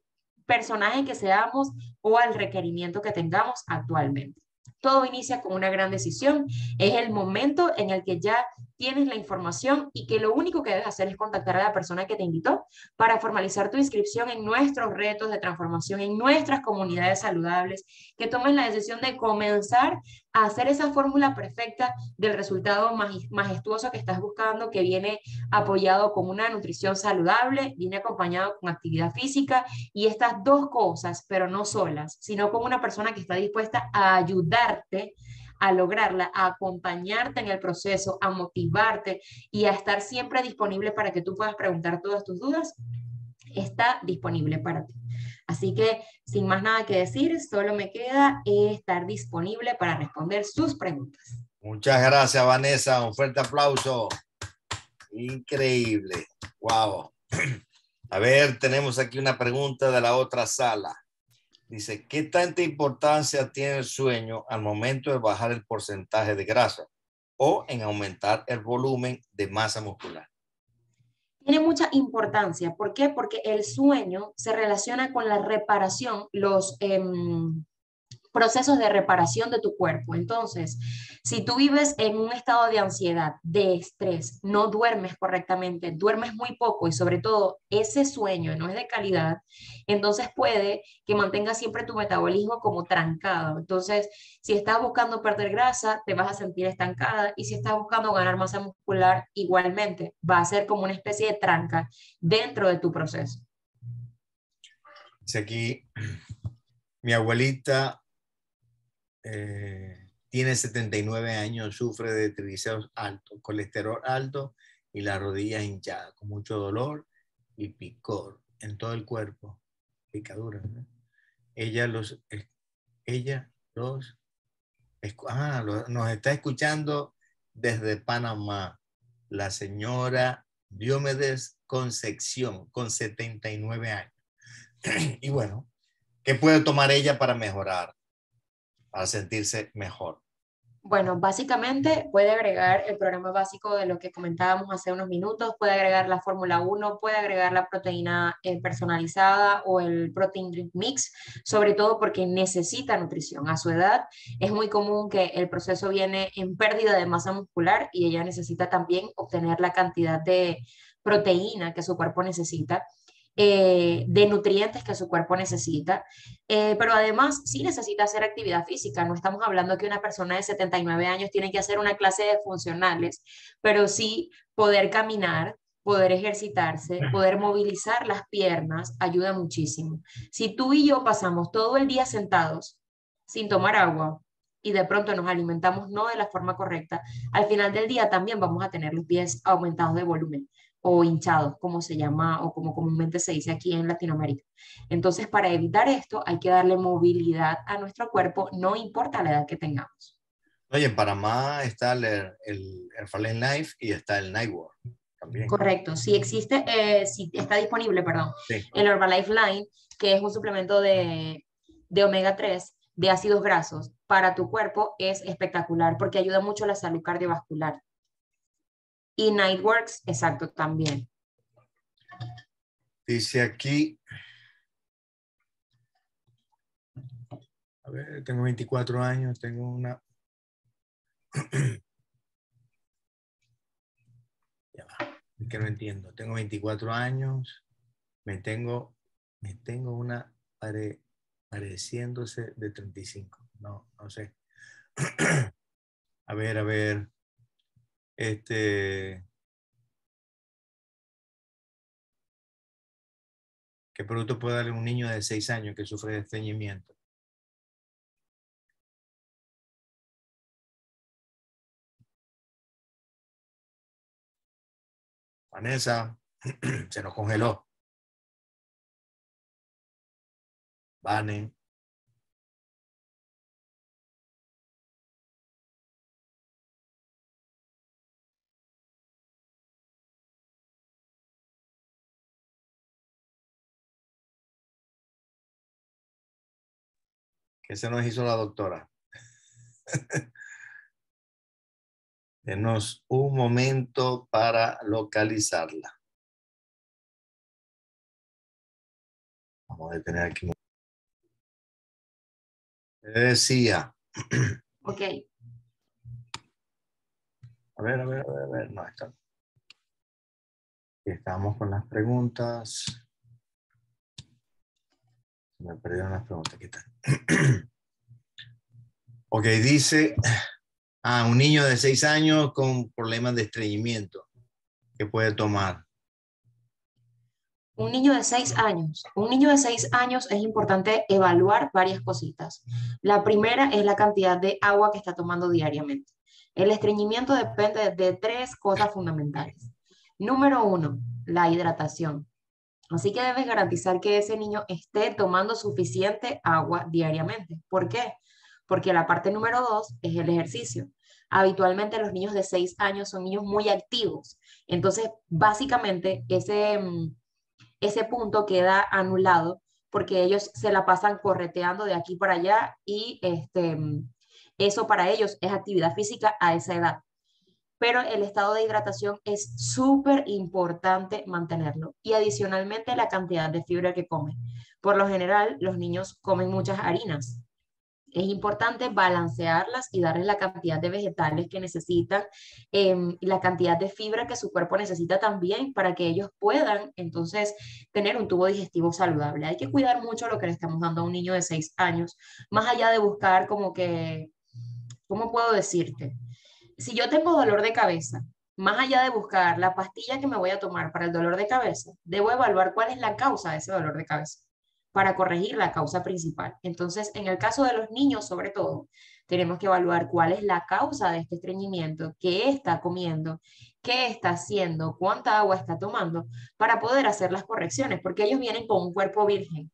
personaje que seamos o al requerimiento que tengamos actualmente. Todo inicia con una gran decisión. Es el momento en el que ya tienes la información y que lo único que debes hacer es contactar a la persona que te invitó para formalizar tu inscripción en nuestros retos de transformación, en nuestras comunidades saludables, que tomes la decisión de comenzar a hacer esa fórmula perfecta del resultado majestuoso que estás buscando, que viene apoyado con una nutrición saludable, viene acompañado con actividad física y estas dos cosas, pero no solas, sino con una persona que está dispuesta a ayudarte a lograrla, a acompañarte en el proceso, a motivarte y a estar siempre disponible para que tú puedas preguntar todas tus dudas, está disponible para ti. Así que, sin más nada que decir, solo me queda estar disponible para responder sus preguntas. Muchas gracias, Vanessa. Un fuerte aplauso. Increíble. Wow. A ver, tenemos aquí una pregunta de la otra sala. Dice, ¿qué tanta importancia tiene el sueño al momento de bajar el porcentaje de grasa o en aumentar el volumen de masa muscular? Tiene mucha importancia. ¿Por qué? Porque el sueño se relaciona con la reparación, los, em, procesos de reparación de tu cuerpo. Entonces, si tú vives en un estado de ansiedad, de estrés, no duermes correctamente, duermes muy poco y sobre todo ese sueño no es de calidad, entonces puede que mantengas siempre tu metabolismo como trancado. Entonces, si estás buscando perder grasa, te vas a sentir estancada y si estás buscando ganar masa muscular, igualmente va a ser como una especie de tranca dentro de tu proceso. Aquí, mi abuelita eh, tiene 79 años, sufre de triglicéridos altos, colesterol alto y la rodilla hinchada, con mucho dolor y picor en todo el cuerpo, picadura. Ella los, ella los, ah, nos está escuchando desde Panamá, la señora Diomedes Concepción, con 79 años. y bueno, ¿qué puede tomar ella para mejorar? Para sentirse mejor? Bueno, básicamente puede agregar el programa básico de lo que comentábamos hace unos minutos, puede agregar la Fórmula 1, puede agregar la proteína eh, personalizada o el Protein Drink Mix, sobre todo porque necesita nutrición. A su edad es muy común que el proceso viene en pérdida de masa muscular y ella necesita también obtener la cantidad de proteína que su cuerpo necesita eh, de nutrientes que su cuerpo necesita, eh, pero además sí necesita hacer actividad física. No estamos hablando que una persona de 79 años tiene que hacer una clase de funcionales, pero sí poder caminar, poder ejercitarse, poder movilizar las piernas, ayuda muchísimo. Si tú y yo pasamos todo el día sentados sin tomar agua y de pronto nos alimentamos no de la forma correcta, al final del día también vamos a tener los pies aumentados de volumen o hinchados, como se llama o como comúnmente se dice aquí en Latinoamérica. Entonces, para evitar esto, hay que darle movilidad a nuestro cuerpo, no importa la edad que tengamos. Oye, en Panamá está el, el, el Life y está el Nightwork. También. Correcto, si existe, eh, si está disponible, perdón, el Herbalife Line, que es un suplemento de, de omega 3, de ácidos grasos, para tu cuerpo es espectacular porque ayuda mucho a la salud cardiovascular. Y Nightworks, exacto, también. Dice aquí, a ver, tengo 24 años, tengo una... ya va, es que no entiendo. Tengo 24 años, me tengo, me tengo una pare, pareciéndose de 35. No, no sé. a ver, a ver. Este, ¿Qué producto puede darle un niño de 6 años que sufre de estreñimiento? Vanessa, se nos congeló. Vane. Que se nos hizo la doctora. Denos un momento para localizarla. Vamos a detener aquí. Decía. Ok. A ver, a ver, a ver, a ver. No, está. Estamos con las preguntas. Me perdieron las preguntas. ¿Qué tal? ok, dice, ah, un niño de seis años con problemas de estreñimiento. ¿Qué puede tomar? Un niño de seis años. Un niño de seis años es importante evaluar varias cositas. La primera es la cantidad de agua que está tomando diariamente. El estreñimiento depende de tres cosas fundamentales. Número uno, la hidratación. Así que debes garantizar que ese niño esté tomando suficiente agua diariamente. ¿Por qué? Porque la parte número dos es el ejercicio. Habitualmente los niños de 6 años son niños muy activos. Entonces, básicamente, ese, mm, ese punto queda anulado porque ellos se la pasan correteando de aquí para allá y este, mm, eso para ellos es actividad física a esa edad pero el estado de hidratación es súper importante mantenerlo. Y adicionalmente la cantidad de fibra que comen. Por lo general, los niños comen muchas harinas. Es importante balancearlas y darles la cantidad de vegetales que necesitan em, la cantidad de fibra que su cuerpo necesita también para que ellos puedan entonces tener un tubo digestivo saludable. Hay que cuidar mucho lo que le estamos dando a un niño de 6 años, más allá de buscar como que, ¿cómo puedo decirte? Si yo tengo dolor de cabeza, más allá de buscar la pastilla que me voy a tomar para el dolor de cabeza, debo evaluar cuál es la causa de ese dolor de cabeza para corregir la causa principal. Entonces, en el caso de los niños, sobre todo, tenemos que evaluar cuál es la causa de este estreñimiento, qué está comiendo, qué está haciendo, cuánta agua está tomando, para poder hacer las correcciones, porque ellos vienen con un cuerpo virgen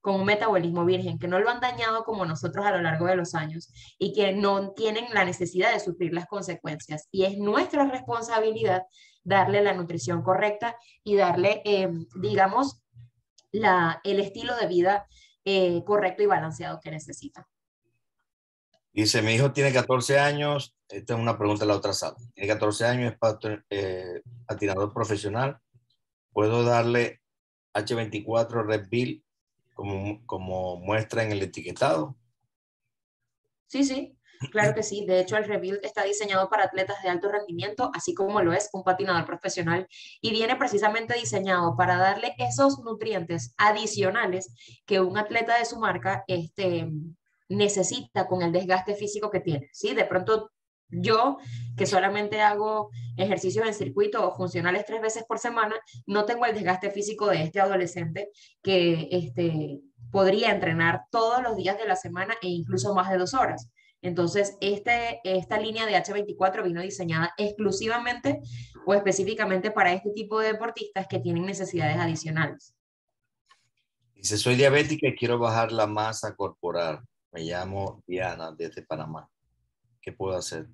con un metabolismo virgen, que no lo han dañado como nosotros a lo largo de los años y que no tienen la necesidad de sufrir las consecuencias. Y es nuestra responsabilidad darle la nutrición correcta y darle, eh, digamos, la, el estilo de vida eh, correcto y balanceado que necesita. Dice, mi hijo tiene 14 años, esta es una pregunta de la otra sala, tiene 14 años, es eh, patinador profesional, ¿puedo darle H24 Red Bull como, muestra en el etiquetado. Sí, sí. Claro que sí. De hecho, el Rebuild está diseñado para atletas de alto rendimiento, así como lo es un patinador profesional, y viene precisamente diseñado para darle esos nutrientes adicionales que un atleta de su marca este, necesita con el desgaste físico que tiene. ¿sí? De pronto yo, que solamente hago ejercicios en circuito o funcionales tres veces por semana, no tengo el desgaste físico de este adolescente que este, podría entrenar todos los días de la semana e incluso más de dos horas. Entonces, este, esta línea de H24 vino diseñada exclusivamente o específicamente para este tipo de deportistas que tienen necesidades adicionales. Dice, soy diabética y quiero bajar la masa corporal. Me llamo Diana desde Panamá. ¿Qué puedo hacer?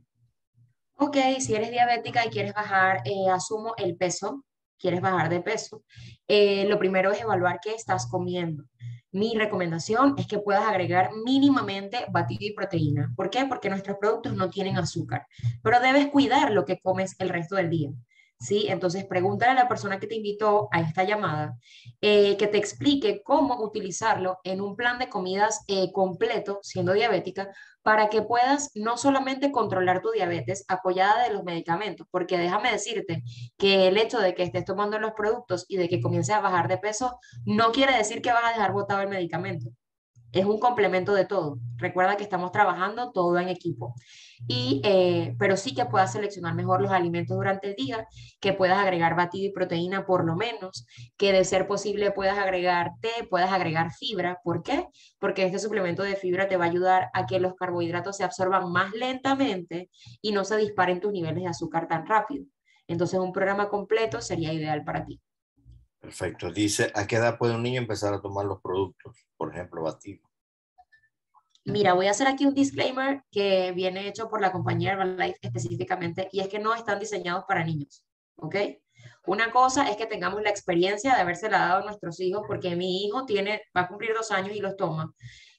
Ok, si eres diabética y quieres bajar, eh, asumo el peso, quieres bajar de peso, eh, lo primero es evaluar qué estás comiendo. Mi recomendación es que puedas agregar mínimamente batido y proteína. ¿Por qué? Porque nuestros productos no tienen azúcar, pero debes cuidar lo que comes el resto del día. ¿sí? Entonces, pregúntale a la persona que te invitó a esta llamada eh, que te explique cómo utilizarlo en un plan de comidas completo, siendo diabética, para que puedas no solamente controlar tu diabetes apoyada de los medicamentos, porque déjame decirte que el hecho de que estés tomando los productos y de que comiences a bajar de peso no quiere decir que vas a dejar botado el medicamento es un complemento de todo. Recuerda que estamos trabajando todo en equipo. Y, eh, pero sí que puedas seleccionar mejor los alimentos durante el día, que puedas agregar batido y proteína por lo menos, que de ser posible puedas agregar té, puedas agregar fibra. ¿Por qué? Porque este suplemento de fibra te va a ayudar a que los carbohidratos se absorban más lentamente y no se disparen tus niveles de azúcar tan rápido. Entonces un programa completo sería ideal para ti. Perfecto. Dice, ¿a qué edad puede un niño empezar a tomar los productos? Por ejemplo, batido. Mira, voy a hacer aquí un disclaimer que viene hecho por la compañía Herbalife específicamente y es que no están diseñados para niños, ¿ok? Una cosa es que tengamos la experiencia de habérsela dado a nuestros hijos porque mi hijo tiene, va a cumplir dos años y los toma,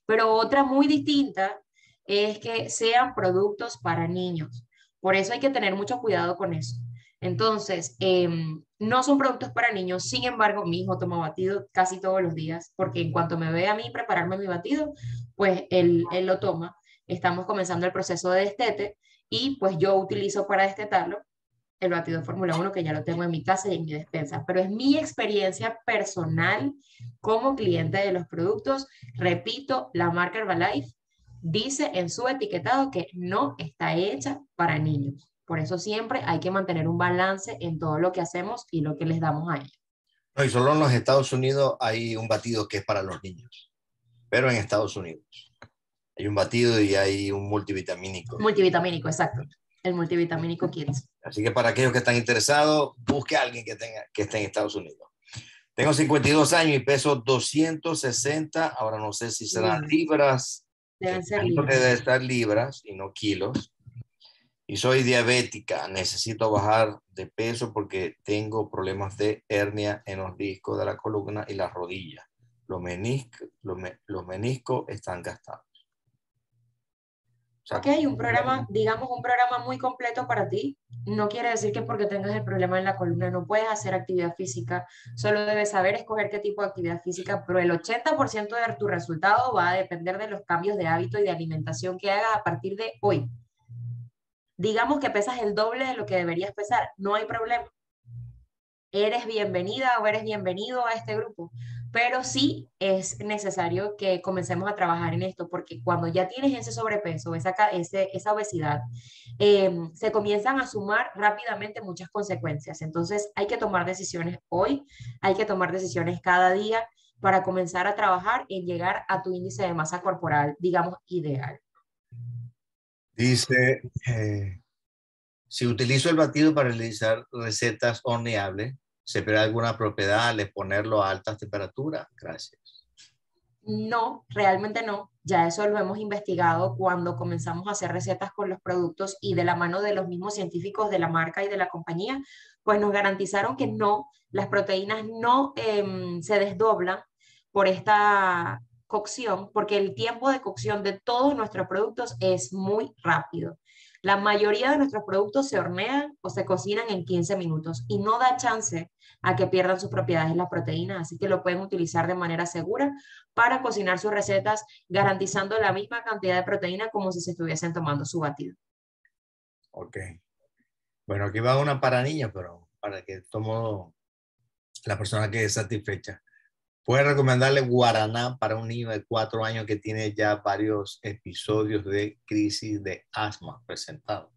pero otra muy distinta es que sean productos para niños. Por eso hay que tener mucho cuidado con eso. Entonces, em, no son productos para niños, sin embargo, mi hijo toma batido casi todos los días, porque en cuanto me ve a mí prepararme mi batido, pues él, él lo toma. Estamos comenzando el proceso de destete y pues yo utilizo para destetarlo el batido Fórmula 1 que ya lo tengo en mi casa y en mi despensa, pero es mi experiencia personal como cliente de los productos. Repito, la marca Herbalife dice en su etiquetado que no está hecha para niños. Por eso siempre hay que mantener un balance en todo lo que hacemos y lo que les damos a ellos. No, y solo en los Estados Unidos hay un batido que es para los niños, pero en Estados Unidos. Hay un batido y hay un multivitamínico. Multivitamínico, exacto. El multivitamínico Kids. Así que para aquellos que están interesados, busque a alguien que, tenga, que esté en Estados Unidos. Tengo 52 años y peso 260. Ahora no sé si serán libras. Deben ser libras. Debe estar libras y no kilos y soy diabética, necesito bajar de peso porque tengo problemas de hernia en los discos de la columna y la rodilla. Los, meniscos, los, meniscos están gastados. ok, un programa, digamos, un programa muy completo para ti. No quiere decir que porque tengas el problema en la columna no puedes hacer actividad física. Solo debes saber escoger qué tipo de actividad física, pero el 80% de tu resultado va a depender de los cambios de hábito y de alimentación que hagas a partir de hoy digamos que pesas el doble de lo que deberías pesar, no hay problema. Eres bienvenida o eres bienvenido a este grupo, pero sí es necesario que comencemos a trabajar en esto, porque cuando ya tienes ese sobrepeso, esa, esa obesidad, em, se comienzan a sumar rápidamente muchas consecuencias. Entonces hay que tomar decisiones hoy, hay que tomar decisiones cada día para comenzar a trabajar en llegar a tu índice de masa corporal, digamos, ideal. Dice, eh, si utilizo el batido para realizar recetas horneables, ¿se pierde alguna propiedad al exponerlo a altas temperaturas? Gracias. No, realmente no. Ya eso lo hemos investigado cuando comenzamos a hacer recetas con los productos y de la mano de los mismos científicos de la marca y de la compañía, pues nos garantizaron que no, las proteínas no em, se desdoblan por esta cocción, porque el tiempo de cocción de todos nuestros productos es muy rápido. La mayoría de nuestros productos se hornean o se cocinan en 15 minutos y no da chance a que pierdan sus propiedades las proteínas, así que lo pueden utilizar de manera segura para cocinar sus recetas, garantizando la misma cantidad de proteína como si se estuviesen tomando su batido. Ok. Bueno, aquí va una para niños, pero para que tomo la persona que es satisfecha. Puede recomendarle guaraná para un niño de cuatro años que tiene ya varios episodios de crisis de asma presentado.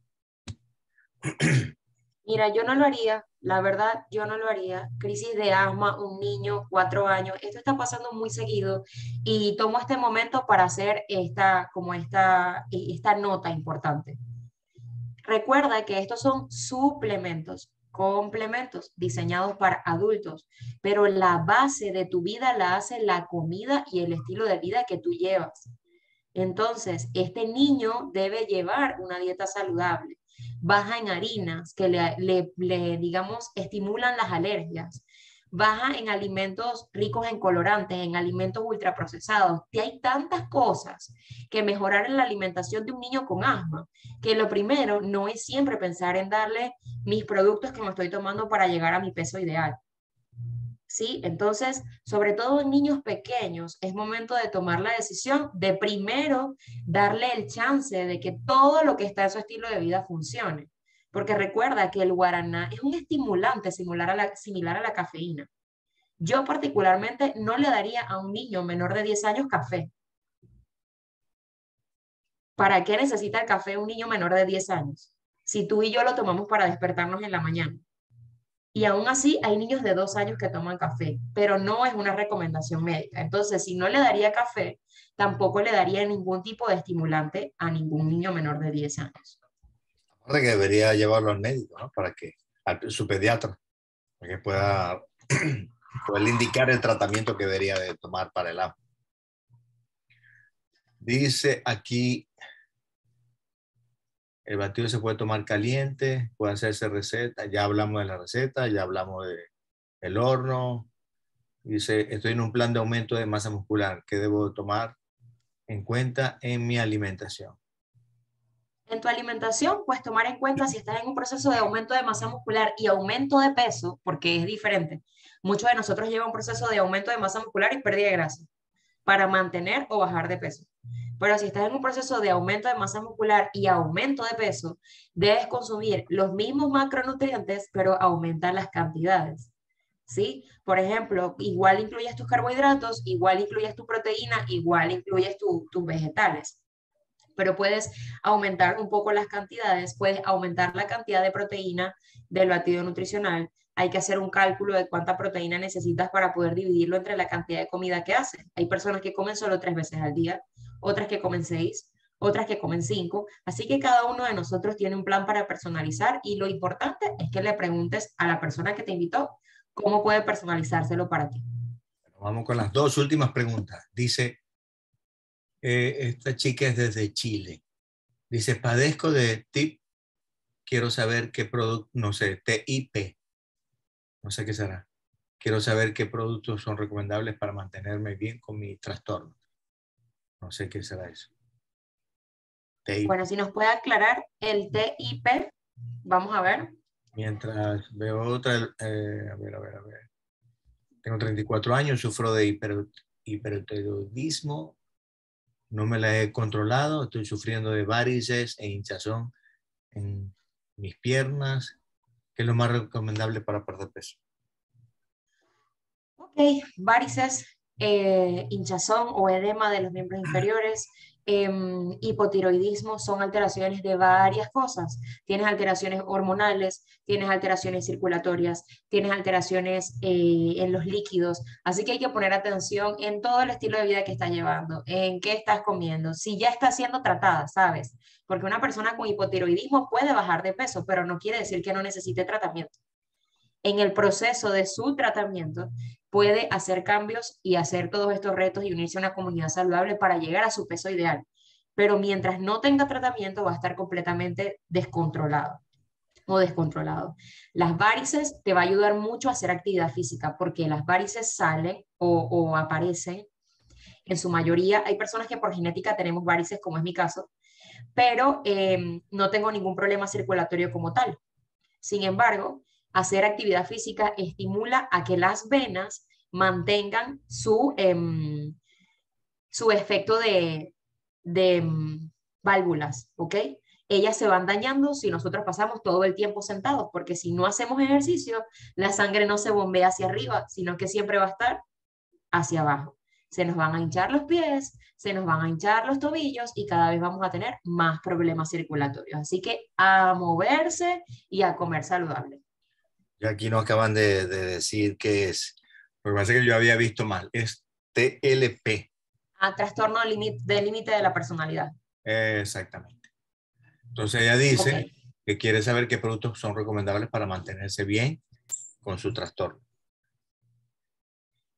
Mira, yo no lo haría, la verdad, yo no lo haría. Crisis de asma, un niño, cuatro años, esto está pasando muy seguido y tomo este momento para hacer esta, como esta, esta nota importante. Recuerda que estos son suplementos complementos diseñados para adultos, pero la base de tu vida la hace la comida y el estilo de vida que tú llevas. Entonces, este niño debe llevar una dieta saludable, baja en harinas que le, le digamos, estimulan las alergias, baja en alimentos ricos en colorantes, en alimentos ultraprocesados. Y hay tantas cosas que mejorar en la alimentación de un niño con asma, que lo primero no es siempre pensar en darle mis productos que me estoy tomando para llegar a mi peso ideal. ¿Sí? Entonces, sobre todo en niños pequeños, es momento de tomar la decisión de primero darle el chance de que todo lo que está en su estilo de vida funcione porque recuerda que el guaraná es un estimulante similar a la, similar a la cafeína. Yo particularmente no le daría a un niño menor de 10 años café. ¿Para qué necesita el café un niño menor de 10 años? Si tú y yo lo tomamos para despertarnos en la mañana. Y aún así hay niños de 2 años que toman café, pero no es una recomendación médica. Entonces, si no le daría café, tampoco le daría ningún tipo de estimulante a ningún niño menor de 10 años que debería llevarlo al médico, ¿no? Para que, a su pediatra, para que pueda, indicar el tratamiento que debería de tomar para el asma. Dice aquí, el batido se puede tomar caliente, puede hacerse receta, ya hablamos de la receta, ya hablamos de el horno. Dice, estoy en un plan de aumento de masa muscular, ¿qué debo tomar en cuenta en mi alimentación? En tu alimentación, pues tomar en cuenta si estás en un proceso de aumento de masa muscular y aumento de peso, porque es diferente. Muchos de nosotros llevan un proceso de aumento de masa muscular y pérdida de grasa para mantener o bajar de peso. Pero si estás en un proceso de aumento de masa muscular y aumento de peso, debes consumir los mismos macronutrientes, pero aumentar las cantidades. ¿Sí? Por ejemplo, igual incluyes tus carbohidratos, igual incluyes tu proteína, igual incluyes tus vegetales pero puedes aumentar un poco las cantidades, puedes aumentar la cantidad de proteína del batido nutricional. Hay que hacer un cálculo de cuánta proteína necesitas para poder dividirlo entre la cantidad de comida que haces. Hay personas que comen solo tres veces al día, otras que comen seis, otras que comen cinco. Así que cada uno de nosotros tiene un plan para personalizar y lo importante es que le preguntes a la persona que te invitó cómo puede personalizárselo para ti. Vamos con las dos últimas preguntas. Dice, eh, esta chica es desde Chile. Dice, padezco de TIP. Quiero saber qué producto, no sé, TIP. No sé qué será. Quiero saber qué productos son recomendables para mantenerme bien con mi trastorno. No sé qué será eso. Bueno, si nos puede aclarar el TIP, vamos a ver. Mientras veo otra, eh, a ver, a ver, a ver. Tengo 34 años, sufro de hiper, hipertiroidismo no me la he controlado, estoy sufriendo de varices e hinchazón en mis piernas, ¿Qué es lo más recomendable para perder peso. Ok, varices, eh, hinchazón o edema de los miembros inferiores, Em, hipotiroidismo son alteraciones de varias cosas. Tienes alteraciones hormonales, tienes alteraciones circulatorias, tienes alteraciones eh, en los líquidos. Así que hay que poner atención en todo el estilo de vida que estás llevando, en qué estás comiendo, si ya está siendo tratada, ¿sabes? Porque una persona con hipotiroidismo puede bajar de peso, pero no quiere decir que no necesite tratamiento. En el proceso de su tratamiento, puede hacer cambios y hacer todos estos retos y unirse a una comunidad saludable para llegar a su peso ideal. Pero mientras no tenga tratamiento va a estar completamente descontrolado o descontrolado. Las varices te va a ayudar mucho a hacer actividad física porque las varices salen o, aparecen en su mayoría. Hay personas que por genética tenemos varices, como es mi caso, pero em, no tengo ningún problema circulatorio como tal. Sin embargo, hacer actividad física estimula a que las venas mantengan su, em, su efecto de, em, válvulas, ¿ok? Ellas se van dañando si nosotros pasamos todo el tiempo sentados, porque si no hacemos ejercicio, la sangre no se bombea hacia arriba, sino que siempre va a estar hacia abajo. Se nos van a hinchar los pies, se nos van a hinchar los tobillos y cada vez vamos a tener más problemas circulatorios. Así que a moverse y a comer saludable. Y aquí nos acaban de, decir que es, lo que pasa que yo había visto mal, es TLP. Ah, trastorno de límite de la personalidad. Exactamente. Entonces ella dice que quiere saber qué productos son recomendables para mantenerse bien con su trastorno.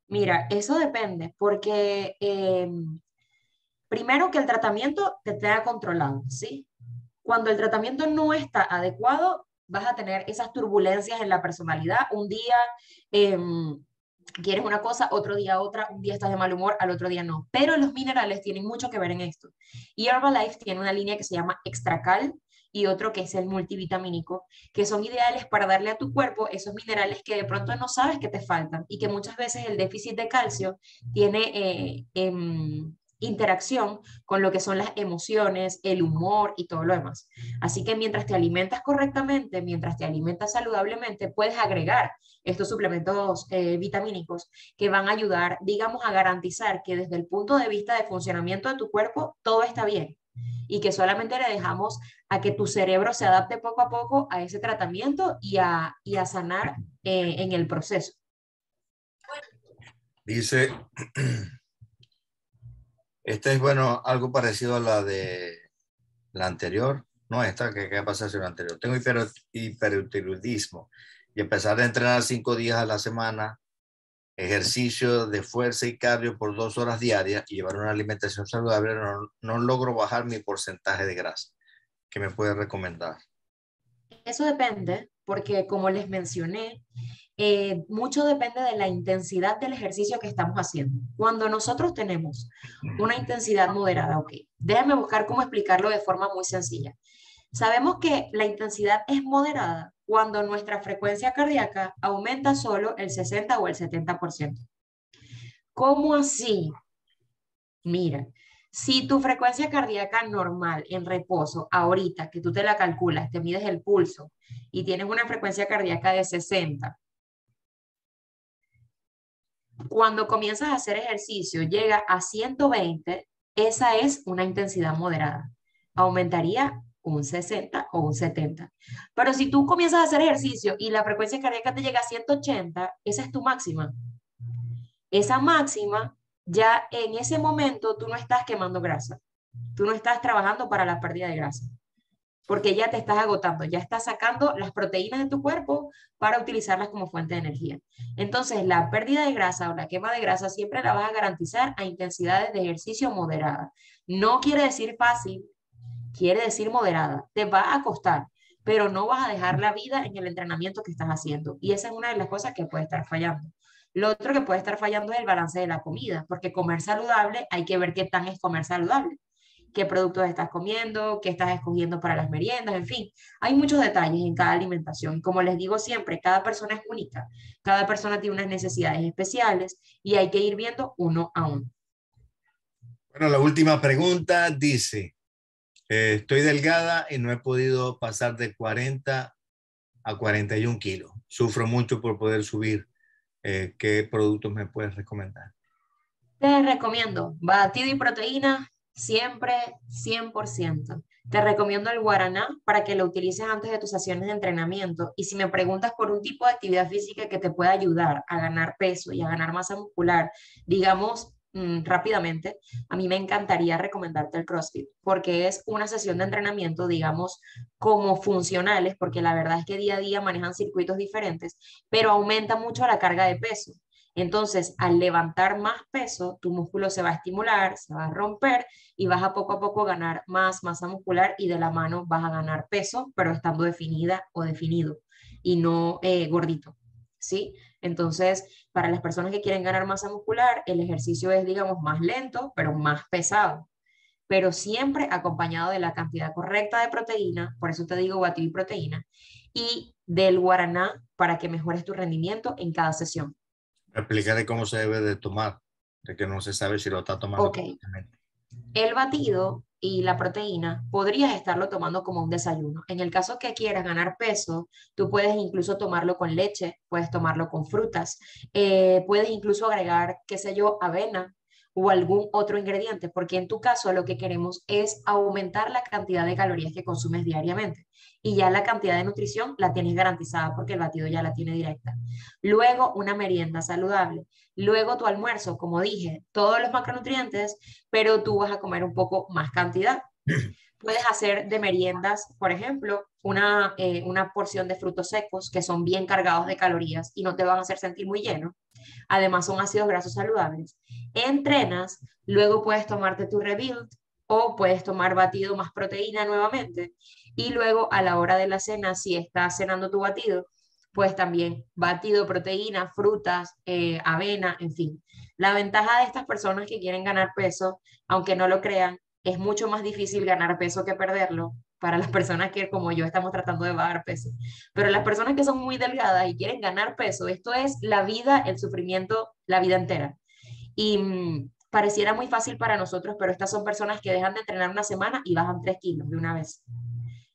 Mira, eso depende, porque eh, primero que el tratamiento te tenga controlado, ¿sí? Cuando el tratamiento no está adecuado, vas a tener esas turbulencias en la personalidad. Un día em, quieres una cosa, otro día otra, un día estás de mal humor, al otro día no. Pero los minerales tienen mucho que ver en esto. Y Herbalife tiene una línea que se llama Extracal y otro que es el multivitamínico, que son ideales para darle a tu cuerpo esos minerales que de pronto no sabes que te faltan y que muchas veces el déficit de calcio tiene eh, em, interacción con lo que son las emociones, el humor y todo lo demás. Así que mientras te alimentas correctamente, mientras te alimentas saludablemente, puedes agregar estos suplementos eh, vitamínicos que van a ayudar, digamos, a garantizar que desde el punto de vista de funcionamiento de tu cuerpo, todo está bien y que solamente le dejamos a que tu cerebro se adapte poco a poco a ese tratamiento y a, y a sanar eh, en el proceso. Dice Esta es, bueno, algo parecido a la de la anterior. No, esta que qué pasa la anterior. Tengo hiperutilismo y empezar a entrenar cinco días a la semana, ejercicio de fuerza y cardio por dos horas diarias y llevar una alimentación saludable, no, no logro bajar mi porcentaje de grasa. ¿Qué me puede recomendar? Eso depende, porque como les mencioné, eh, mucho depende de la intensidad del ejercicio que estamos haciendo. Cuando nosotros tenemos una intensidad moderada, ok, déjame buscar cómo explicarlo de forma muy sencilla. Sabemos que la intensidad es moderada cuando nuestra frecuencia cardíaca aumenta solo el 60 o el 70%. ¿Cómo así? Mira, si tu frecuencia cardíaca normal en reposo, ahorita que tú te la calculas, te mides el pulso y tienes una frecuencia cardíaca de 60, cuando comienzas a hacer ejercicio llega a 120, esa es una intensidad moderada. Aumentaría un 60 o un 70. Pero si tú comienzas a hacer ejercicio y la frecuencia cardíaca te llega a 180, esa es tu máxima. Esa máxima, ya en ese momento tú no estás quemando grasa. Tú no estás trabajando para la pérdida de grasa porque ya te estás agotando, ya estás sacando las proteínas de tu cuerpo para utilizarlas como fuente de energía. Entonces, la pérdida de grasa o la quema de grasa siempre la vas a garantizar a intensidades de ejercicio moderada. No quiere decir fácil, quiere decir moderada. Te va a costar, pero no vas a dejar la vida en el entrenamiento que estás haciendo. Y esa es una de las cosas que puede estar fallando. Lo otro que puede estar fallando es el balance de la comida, porque comer saludable, hay que ver qué tan es comer saludable qué productos estás comiendo, qué estás escogiendo para las meriendas, en fin, hay muchos detalles en cada alimentación. Como les digo siempre, cada persona es única, cada persona tiene unas necesidades especiales y hay que ir viendo uno a uno. Bueno, la última pregunta dice, eh, estoy delgada y no he podido pasar de 40 a 41 kilos. Sufro mucho por poder subir. Eh, ¿Qué productos me puedes recomendar? Te recomiendo batido y proteína, siempre 100%. Te recomiendo el guaraná para que lo utilices antes de tus sesiones de entrenamiento. Y si me preguntas por un tipo de actividad física que te pueda ayudar a ganar peso y a ganar masa muscular, digamos mm, rápidamente, a mí me encantaría recomendarte el CrossFit porque es una sesión de entrenamiento, digamos, como funcionales, porque la verdad es que día a día manejan circuitos diferentes, pero aumenta mucho la carga de peso. Entonces, al levantar más peso, tu músculo se va a estimular, se va a romper y vas a poco a poco ganar más masa muscular y de la mano vas a ganar peso, pero estando definida o definido y no eh, gordito, ¿sí? Entonces, para las personas que quieren ganar masa muscular, el ejercicio es, digamos, más lento, pero más pesado. pero siempre acompañado de la cantidad correcta de proteína, por eso te digo batido proteína, y del guaraná para que mejores tu rendimiento en cada sesión. Explicaré cómo se debe de tomar, de que no se sabe si lo está tomando. Ok. El batido y la proteína podrías estarlo tomando como un desayuno. En el caso que quieras ganar peso, tú puedes incluso tomarlo con leche, puedes tomarlo con frutas, eh, puedes incluso agregar, qué sé yo, avena o algún otro ingrediente, porque en tu caso lo que queremos es aumentar la cantidad de calorías que consumes diariamente y ya la cantidad de nutrición la tienes garantizada porque el batido ya la tiene directa. Luego una merienda saludable. Luego tu almuerzo, como dije, todos los macronutrientes, pero tú vas a comer un poco más cantidad. Puedes hacer de meriendas, por ejemplo, una, eh, una porción de frutos secos que son bien cargados de calorías y no te van a hacer sentir muy lleno. Además, son ácidos grasos saludables. Entrenas, luego puedes tomarte tu rebuild o puedes tomar batido más proteína nuevamente. Y luego a la hora de la cena, si estás cenando tu batido, pues también batido, proteína, frutas, eh, avena, en fin. La ventaja de estas personas que quieren ganar peso, aunque no lo crean, es mucho más difícil ganar peso que perderlo para las personas que como yo estamos tratando de bajar peso. Pero las personas que son muy delgadas y quieren ganar peso, esto es la vida, el sufrimiento, la vida entera. Y mm, pareciera muy fácil para nosotros, pero estas son personas que dejan de entrenar una semana y bajan tres kilos de una vez.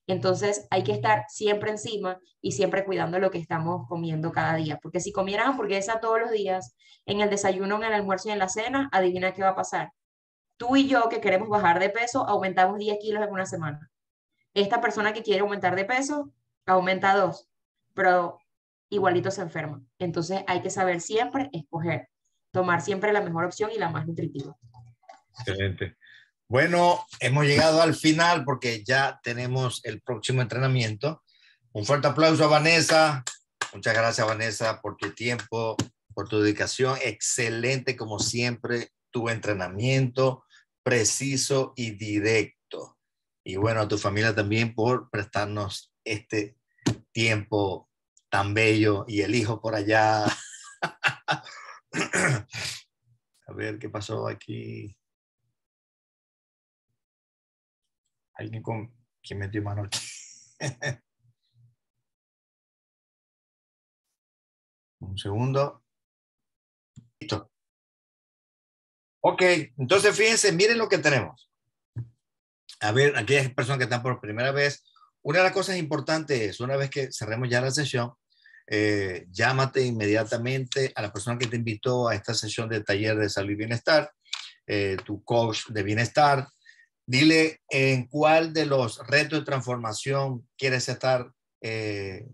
Entonces hay que estar siempre encima y siempre cuidando lo que estamos comiendo cada día, porque si comieran hamburguesa todos los días, en el desayuno, en el almuerzo y en la cena, adivina qué va a pasar. Tú y yo que queremos bajar de peso, aumentamos 10 kilos en una semana. Esta persona que quiere aumentar de peso, aumenta 2, pero igualito se enferma. Entonces hay que saber siempre escoger, tomar siempre la mejor opción y la más nutritiva. Excelente. Bueno, hemos llegado al final porque ya tenemos el próximo entrenamiento. Un fuerte aplauso a Vanessa. Muchas gracias, Vanessa, por tu tiempo, por tu dedicación. Excelente, como siempre, tu entrenamiento preciso y directo. Y bueno, a tu familia también por prestarnos este tiempo tan bello y el hijo por allá. a ver qué pasó aquí. alguien con quien metió mano aquí. Un segundo. Listo. Ok, entonces fíjense, miren lo que tenemos. A ver, aquellas personas que están por primera vez, una de las cosas importantes es, una vez que cerremos ya la sesión, eh, llámate inmediatamente a la persona que te invitó a esta sesión de taller de salud y bienestar, eh, tu coach de bienestar, Dile en cuál de los retos de transformación quieres estar, eh,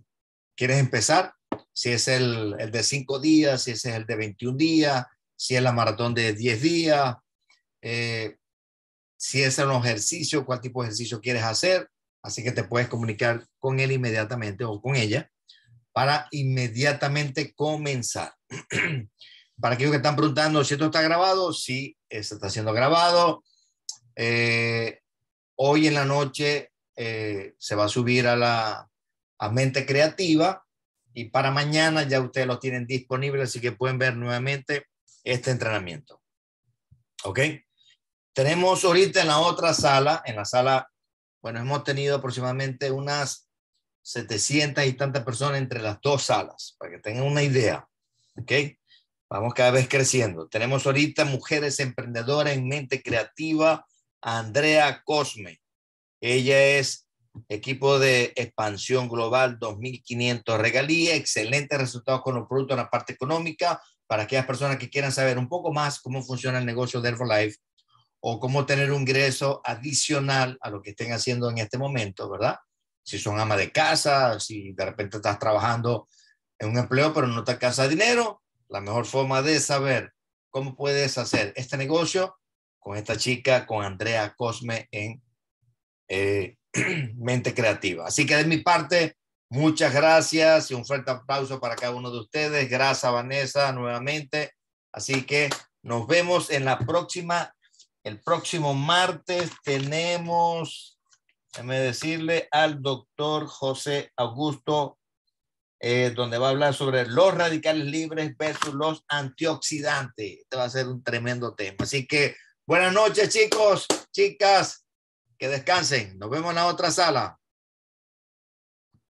quieres empezar. Si es el, de cinco días, si es el de 21 días, si es la maratón de 10 días, eh, si es un ejercicio, cuál tipo de ejercicio quieres hacer. Así que te puedes comunicar con él inmediatamente o con ella para inmediatamente comenzar. para aquellos que están preguntando si esto está grabado, sí, está siendo grabado eh, hoy en la noche eh, se va a subir a la mente creativa y para mañana ya ustedes lo tienen disponible, así que pueden ver nuevamente este entrenamiento. ¿Ok? Tenemos ahorita en la otra sala, en la sala, bueno, hemos tenido aproximadamente unas 700 y tantas personas entre las dos salas, para que tengan una idea. ¿Ok? Vamos cada vez creciendo. Tenemos ahorita mujeres emprendedoras en mente creativa Andrea Cosme. Ella es equipo de expansión global 2500 regalías, excelentes resultados con los productos en la parte económica para aquellas personas que quieran saber un poco más cómo funciona el negocio de Herbalife o cómo tener un ingreso adicional a lo que estén haciendo en este momento, ¿verdad? Si son ama de casa, si de repente estás trabajando en un empleo pero no te alcanza dinero, la mejor forma de saber cómo puedes hacer este negocio con esta chica, con Andrea Cosme en eh, Mente Creativa. Así que de mi parte, muchas gracias y un fuerte aplauso para cada uno de ustedes. Gracias, Vanessa, nuevamente. Así que nos vemos en la próxima, el próximo martes tenemos, déjame decirle, al doctor José Augusto, eh, donde va a hablar sobre los radicales libres versus los antioxidantes. Este va a ser un tremendo tema. Así que Buenas noches, chicos, chicas. Que descansen. Nos vemos en la otra sala.